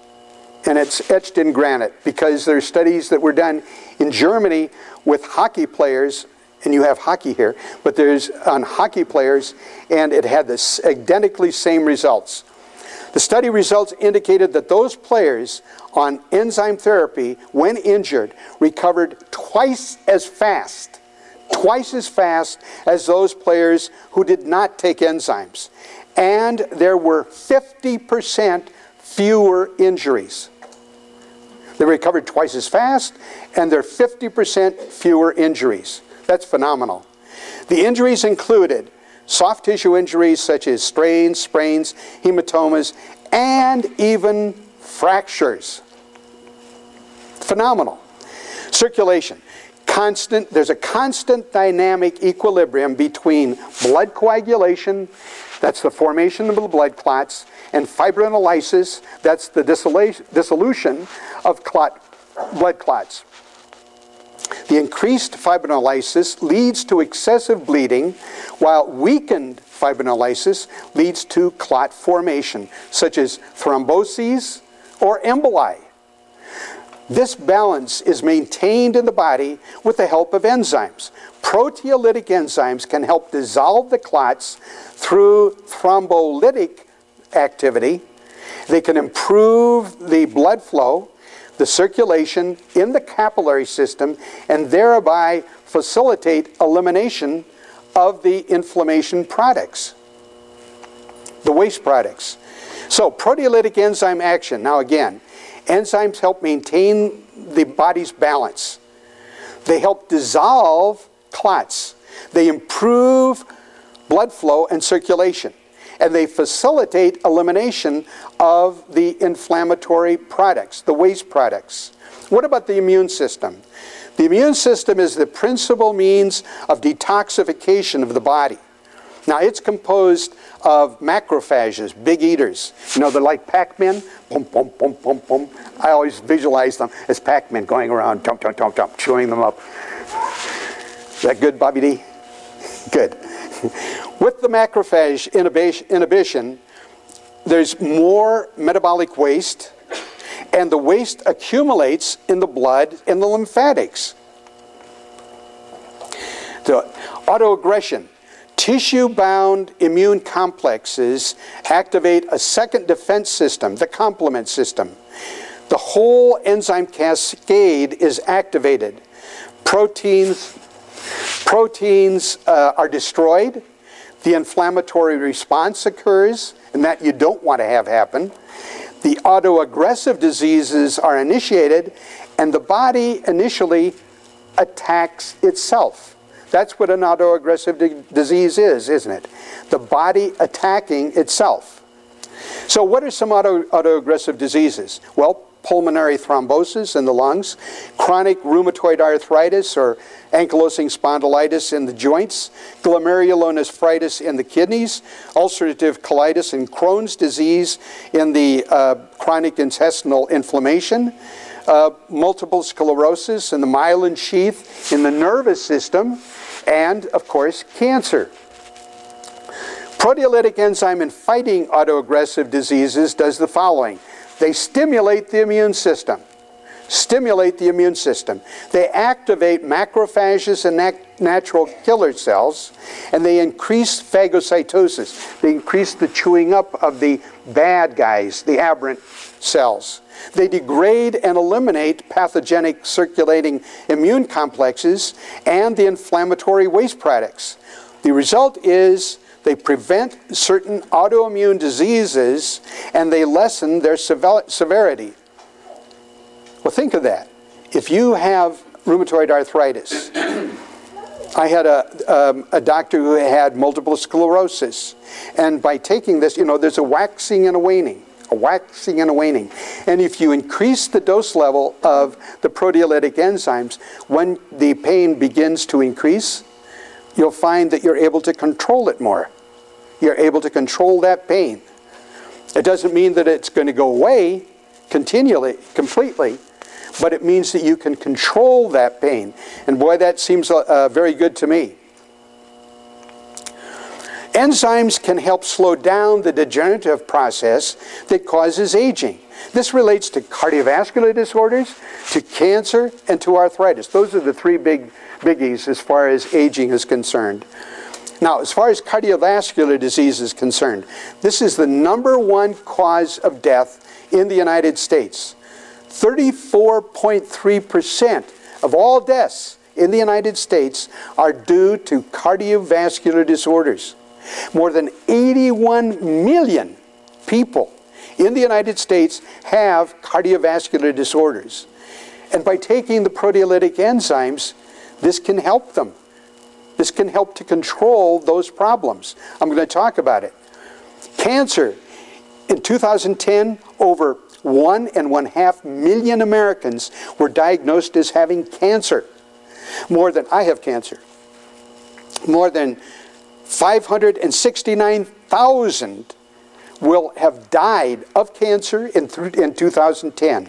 A: And it's etched in granite because there's studies that were done in Germany with hockey players and you have hockey here, but there's on hockey players, and it had the identically same results. The study results indicated that those players on enzyme therapy, when injured, recovered twice as fast, twice as fast as those players who did not take enzymes. And there were 50% fewer injuries. They recovered twice as fast, and there are 50% fewer injuries. That's phenomenal. The injuries included soft tissue injuries such as strains, sprains, hematomas, and even fractures. Phenomenal. Circulation. Constant, there's a constant dynamic equilibrium between blood coagulation, that's the formation of the blood clots, and fibrinolysis, that's the dissolution of clot, blood clots. The increased fibrinolysis leads to excessive bleeding, while weakened fibrinolysis leads to clot formation, such as thromboses or emboli. This balance is maintained in the body with the help of enzymes. Proteolytic enzymes can help dissolve the clots through thrombolytic activity. They can improve the blood flow the circulation in the capillary system and thereby facilitate elimination of the inflammation products, the waste products. So proteolytic enzyme action, now again, enzymes help maintain the body's balance. They help dissolve clots. They improve blood flow and circulation and they facilitate elimination of the inflammatory products, the waste products. What about the immune system? The immune system is the principal means of detoxification of the body. Now, it's composed of macrophages, big eaters. You know, they're like Pac-Men. Boom, boom, boom, boom, boom. I always visualize them as Pac-Men going around, jump, jump, jump, jump, chewing them up. Is that good, Bobby D? Good. With the macrophage inhibition, there's more metabolic waste, and the waste accumulates in the blood and the lymphatics. The autoaggression. Tissue-bound immune complexes activate a second defense system, the complement system. The whole enzyme cascade is activated. Proteins, Proteins uh, are destroyed, the inflammatory response occurs, and that you don't want to have happen. The autoaggressive diseases are initiated, and the body initially attacks itself. That's what an autoaggressive disease is, isn't it? The body attacking itself. So, what are some auto autoaggressive diseases? Well, pulmonary thrombosis in the lungs, chronic rheumatoid arthritis or ankylosing spondylitis in the joints, glomerulonephritis in the kidneys, ulcerative colitis and Crohn's disease in the uh, chronic intestinal inflammation, uh, multiple sclerosis in the myelin sheath in the nervous system, and of course, cancer. Proteolytic enzyme in fighting autoaggressive diseases does the following. They stimulate the immune system. Stimulate the immune system. They activate macrophages and nat natural killer cells, and they increase phagocytosis. They increase the chewing up of the bad guys, the aberrant cells. They degrade and eliminate pathogenic circulating immune complexes and the inflammatory waste products. The result is they prevent certain autoimmune diseases and they lessen their severity. Well, think of that. If you have rheumatoid arthritis, I had a, um, a doctor who had multiple sclerosis. And by taking this, you know, there's a waxing and a waning, a waxing and a waning. And if you increase the dose level of the proteolytic enzymes, when the pain begins to increase, you'll find that you're able to control it more. You're able to control that pain. It doesn't mean that it's going to go away continually, completely, but it means that you can control that pain. And boy, that seems uh, very good to me. Enzymes can help slow down the degenerative process that causes aging. This relates to cardiovascular disorders, to cancer, and to arthritis. Those are the three big biggies as far as aging is concerned. Now, as far as cardiovascular disease is concerned, this is the number one cause of death in the United States. 34.3% of all deaths in the United States are due to cardiovascular disorders. More than 81 million people in the United States have cardiovascular disorders. And by taking the proteolytic enzymes, this can help them. This can help to control those problems. I'm going to talk about it. Cancer. In 2010, over one and one half million Americans were diagnosed as having cancer. More than, I have cancer. More than 569,000 will have died of cancer in, in 2010.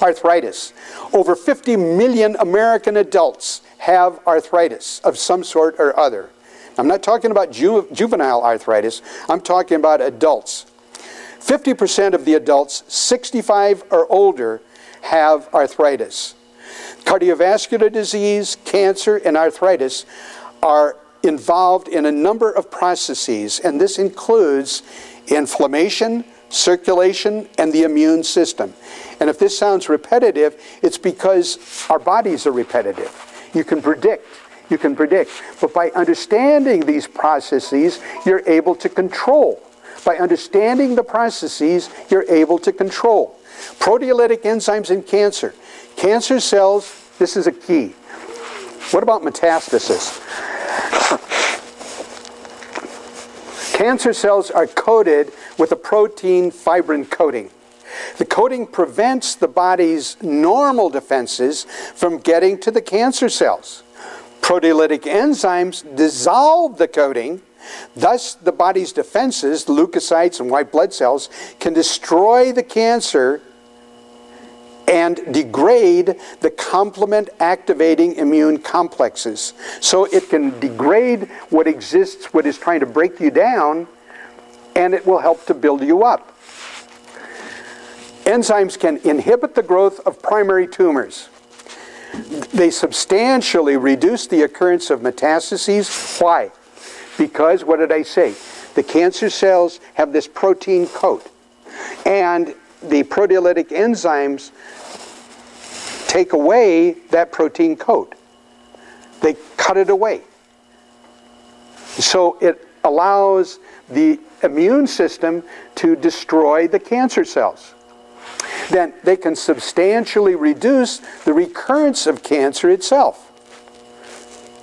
A: Arthritis. Over 50 million American adults have arthritis of some sort or other. I'm not talking about ju juvenile arthritis, I'm talking about adults. 50% of the adults 65 or older have arthritis. Cardiovascular disease, cancer, and arthritis are involved in a number of processes, and this includes inflammation, circulation, and the immune system. And if this sounds repetitive, it's because our bodies are repetitive. You can predict. You can predict. But by understanding these processes, you're able to control by understanding the processes, you're able to control. Proteolytic enzymes in cancer. Cancer cells, this is a key. What about metastasis? Cancer cells are coated with a protein fibrin coating. The coating prevents the body's normal defenses from getting to the cancer cells. Proteolytic enzymes dissolve the coating Thus, the body's defenses, leukocytes and white blood cells, can destroy the cancer and degrade the complement activating immune complexes. So it can degrade what exists, what is trying to break you down, and it will help to build you up. Enzymes can inhibit the growth of primary tumors. They substantially reduce the occurrence of metastases. Why? Because, what did I say? The cancer cells have this protein coat. And the proteolytic enzymes take away that protein coat. They cut it away. So it allows the immune system to destroy the cancer cells. Then they can substantially reduce the recurrence of cancer itself,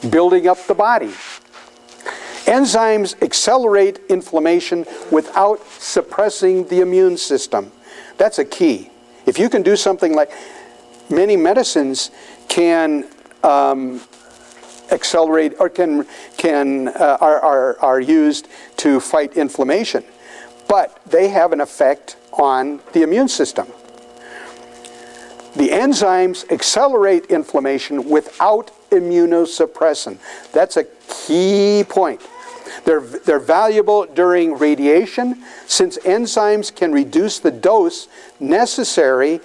A: building up the body. Enzymes accelerate inflammation without suppressing the immune system. That's a key. If you can do something like many medicines can um, accelerate or can, can, uh, are, are, are used to fight inflammation, but they have an effect on the immune system. The enzymes accelerate inflammation without immunosuppression. That's a key point. They're, they're valuable during radiation since enzymes can reduce the dose necessary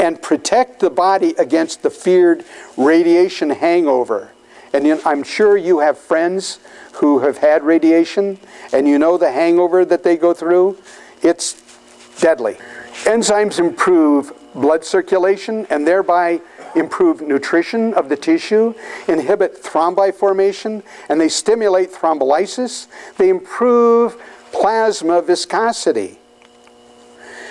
A: and protect the body against the feared radiation hangover. And I'm sure you have friends who have had radiation and you know the hangover that they go through. It's deadly. Enzymes improve blood circulation and thereby improve nutrition of the tissue, inhibit thrombi formation, and they stimulate thrombolysis. They improve plasma viscosity.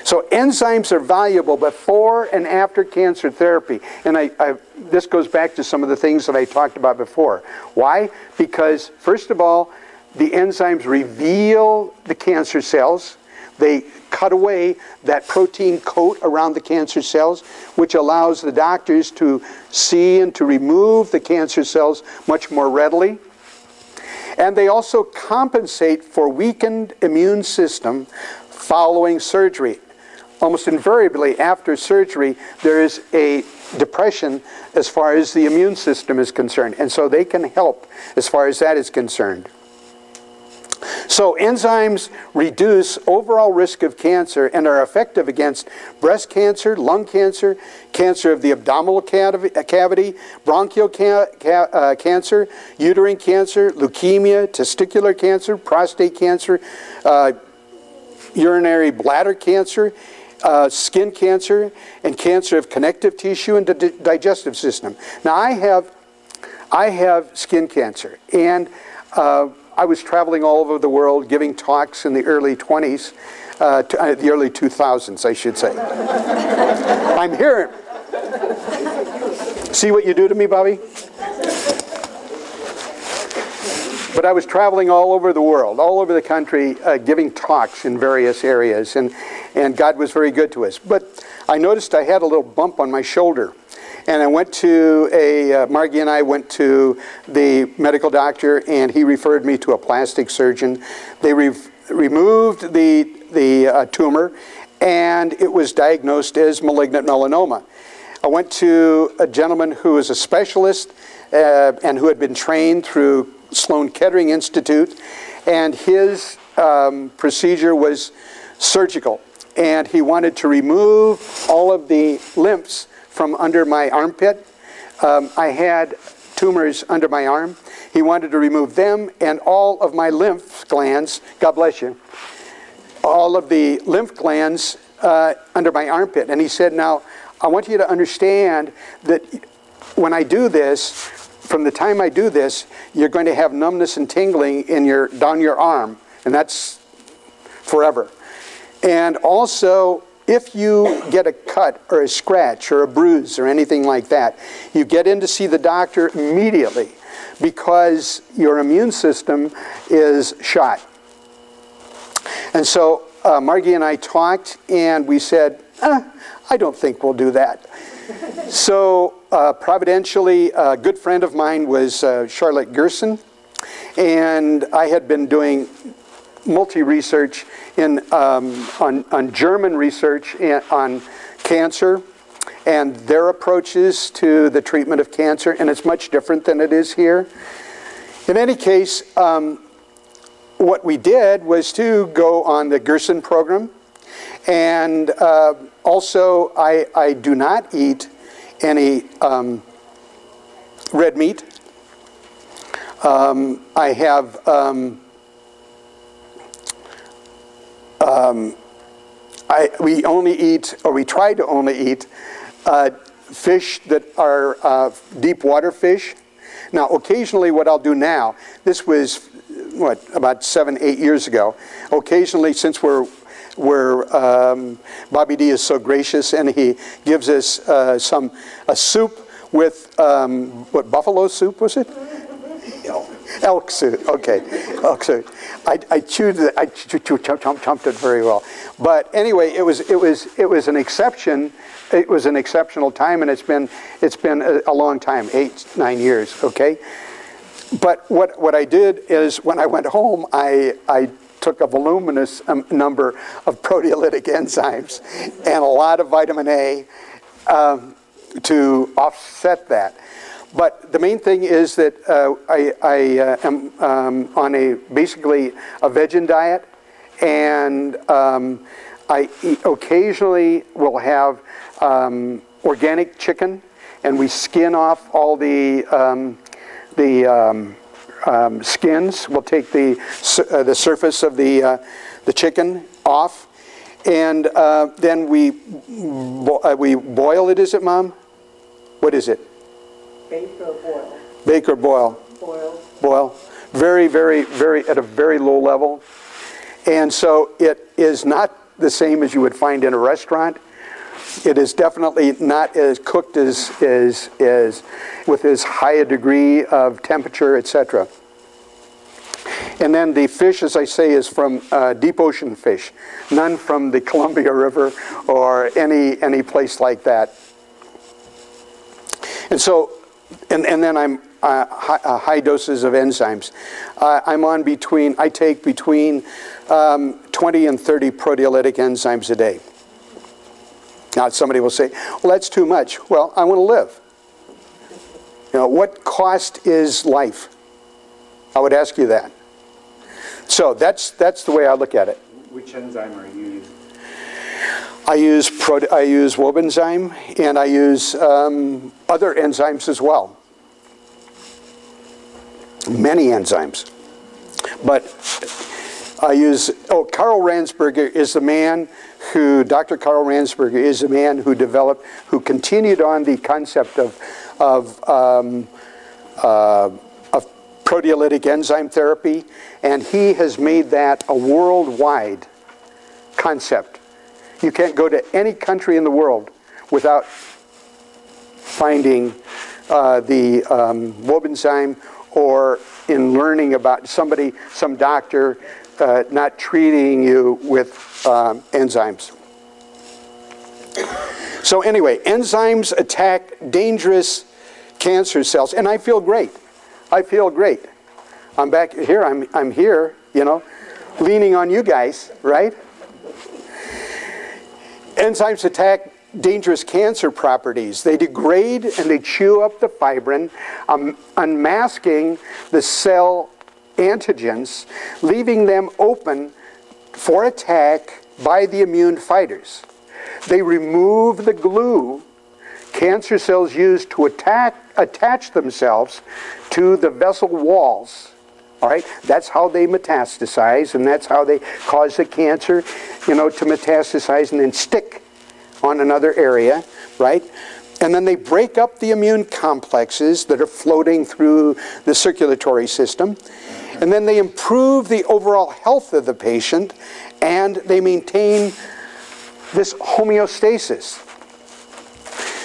A: So enzymes are valuable before and after cancer therapy. And I, I, this goes back to some of the things that I talked about before. Why? Because, first of all, the enzymes reveal the cancer cells. They cut away that protein coat around the cancer cells, which allows the doctors to see and to remove the cancer cells much more readily. And they also compensate for weakened immune system following surgery. Almost invariably after surgery, there is a depression as far as the immune system is concerned. And so they can help as far as that is concerned. So enzymes reduce overall risk of cancer and are effective against breast cancer, lung cancer, cancer of the abdominal cavity, bronchial ca ca uh, cancer, uterine cancer, leukemia, testicular cancer, prostate cancer, uh, urinary bladder cancer, uh, skin cancer, and cancer of connective tissue and di digestive system. Now I have, I have skin cancer, and uh, I was traveling all over the world giving talks in the early 20s, uh, to, uh, the early 2000s, I should say. I'm here. See what you do to me, Bobby? But I was traveling all over the world, all over the country, uh, giving talks in various areas, and, and God was very good to us. But I noticed I had a little bump on my shoulder. And I went to a, uh, Margie and I went to the medical doctor and he referred me to a plastic surgeon. They re removed the, the uh, tumor and it was diagnosed as malignant melanoma. I went to a gentleman who was a specialist uh, and who had been trained through Sloan Kettering Institute and his um, procedure was surgical and he wanted to remove all of the lymphs from under my armpit. Um, I had tumors under my arm. He wanted to remove them and all of my lymph glands, God bless you, all of the lymph glands uh, under my armpit. And he said, now, I want you to understand that when I do this, from the time I do this, you're going to have numbness and tingling in your, down your arm, and that's forever. And also, if you get a cut or a scratch or a bruise or anything like that, you get in to see the doctor immediately because your immune system is shot. And so uh, Margie and I talked and we said, eh, I don't think we'll do that. so uh, providentially, a good friend of mine was uh, Charlotte Gerson, and I had been doing multi-research in, um, on, on German research on cancer and their approaches to the treatment of cancer, and it's much different than it is here. In any case, um, what we did was to go on the Gerson program, and uh, also I, I do not eat any um, red meat. Um, I have um, I, we only eat, or we try to only eat, uh, fish that are uh, deep water fish. Now, occasionally what I'll do now, this was, what, about seven, eight years ago. Occasionally, since we're, we're um, Bobby D is so gracious and he gives us uh, some, a soup with, um, what, buffalo soup was it? Elk soup. okay, elk suit. I, I chewed chomped it very well. But anyway, it was, it was, it was an exception. It was an exceptional time, and it's been, it's been a, a long time, eight, nine years, okay? But what, what I did is when I went home, I, I took a voluminous um, number of proteolytic enzymes and a lot of vitamin A um, to offset that. But the main thing is that uh, I, I uh, am um, on a basically a vegan diet, and um, I occasionally will have um, organic chicken, and we skin off all the um, the um, um, skins. We'll take the uh, the surface of the uh, the chicken off, and uh, then we bo uh, we boil it. Is it, Mom? What is it?
B: Bake or boil?
A: Bake or boil?
B: Boil.
A: Boil. Very, very, very, at a very low level. And so it is not the same as you would find in a restaurant. It is definitely not as cooked as, as, as with as high a degree of temperature, etc. And then the fish, as I say, is from uh, deep ocean fish, none from the Columbia River or any, any place like that. And so, and, and then I'm uh, high, uh, high, doses of enzymes. Uh, I'm on between, I take between um, 20 and 30 proteolytic enzymes a day. Now somebody will say, well, that's too much. Well, I want to live. You know, what cost is life? I would ask you that. So that's, that's the way I look at it.
C: Which enzyme are you using?
A: I use, prote I use Wobenzym and I use um, other enzymes as well. Many enzymes. But I use, oh, Karl Ransberger is the man who, Dr. Karl Ransberger is the man who developed, who continued on the concept of, of, um, uh, of proteolytic enzyme therapy, and he has made that a worldwide concept. You can't go to any country in the world without finding uh, the um, or in learning about somebody, some doctor uh, not treating you with um, enzymes. So anyway, enzymes attack dangerous cancer cells, and I feel great. I feel great. I'm back here, I'm, I'm here, you know, leaning on you guys, right? Enzymes attack dangerous cancer properties. They degrade and they chew up the fibrin, um, unmasking the cell antigens, leaving them open for attack by the immune fighters. They remove the glue cancer cells use to attack, attach themselves to the vessel walls. All right, that's how they metastasize, and that's how they cause the cancer, you know, to metastasize and then stick on another area, right? And then they break up the immune complexes that are floating through the circulatory system. And then they improve the overall health of the patient and they maintain this homeostasis.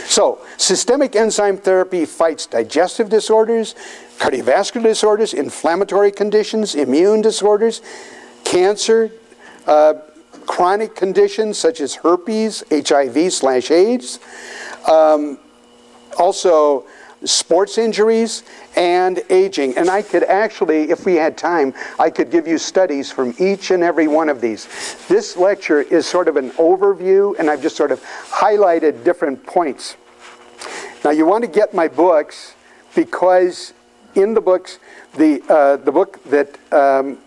A: So, systemic enzyme therapy fights digestive disorders, cardiovascular disorders, inflammatory conditions, immune disorders, cancer, uh, chronic conditions such as herpes, HIV slash AIDS, um, also sports injuries, and aging. And I could actually, if we had time, I could give you studies from each and every one of these. This lecture is sort of an overview, and I've just sort of highlighted different points. Now you want to get my books because in the books, the, uh, the book that, um,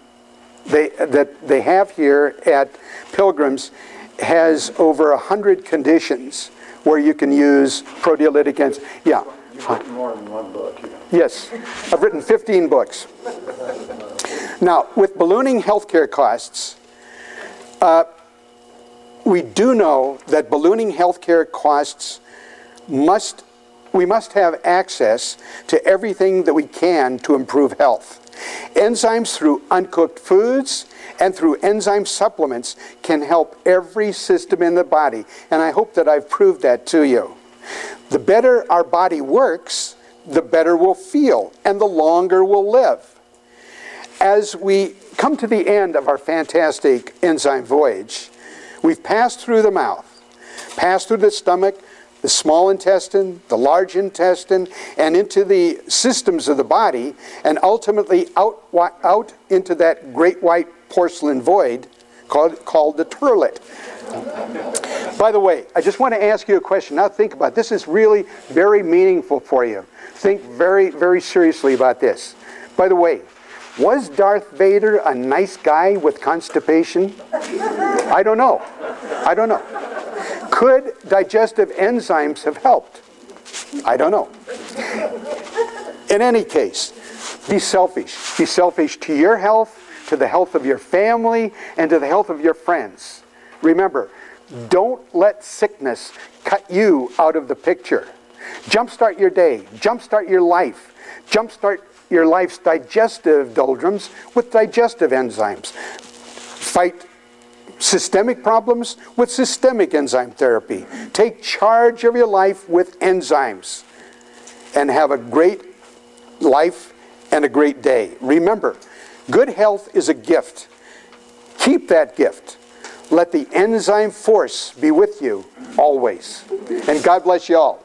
A: they, that they have here at Pilgrims has over a hundred conditions where you can use proteolytic enzymes. Yeah.
C: You've written more than one book.
A: Yes, I've written 15 books. Now, with ballooning healthcare costs, uh, we do know that ballooning healthcare costs must, we must have access to everything that we can to improve health. Enzymes through uncooked foods and through enzyme supplements can help every system in the body. And I hope that I've proved that to you. The better our body works, the better we'll feel and the longer we'll live. As we come to the end of our fantastic enzyme voyage, we've passed through the mouth, passed through the stomach, the small intestine, the large intestine, and into the systems of the body, and ultimately out, out into that great white porcelain void called, called the turlet. By the way, I just want to ask you a question. Now think about it. This is really very meaningful for you. Think very, very seriously about this. By the way, was Darth Vader a nice guy with constipation? I don't know. I don't know. Could digestive enzymes have helped? I don't know. In any case, be selfish. Be selfish to your health, to the health of your family, and to the health of your friends. Remember, don't let sickness cut you out of the picture. Jumpstart your day, jumpstart your life, jumpstart your life's digestive doldrums with digestive enzymes. Fight systemic problems with systemic enzyme therapy. Take charge of your life with enzymes and have a great life and a great day. Remember, good health is a gift. Keep that gift. Let the enzyme force be with you always. And God bless you all.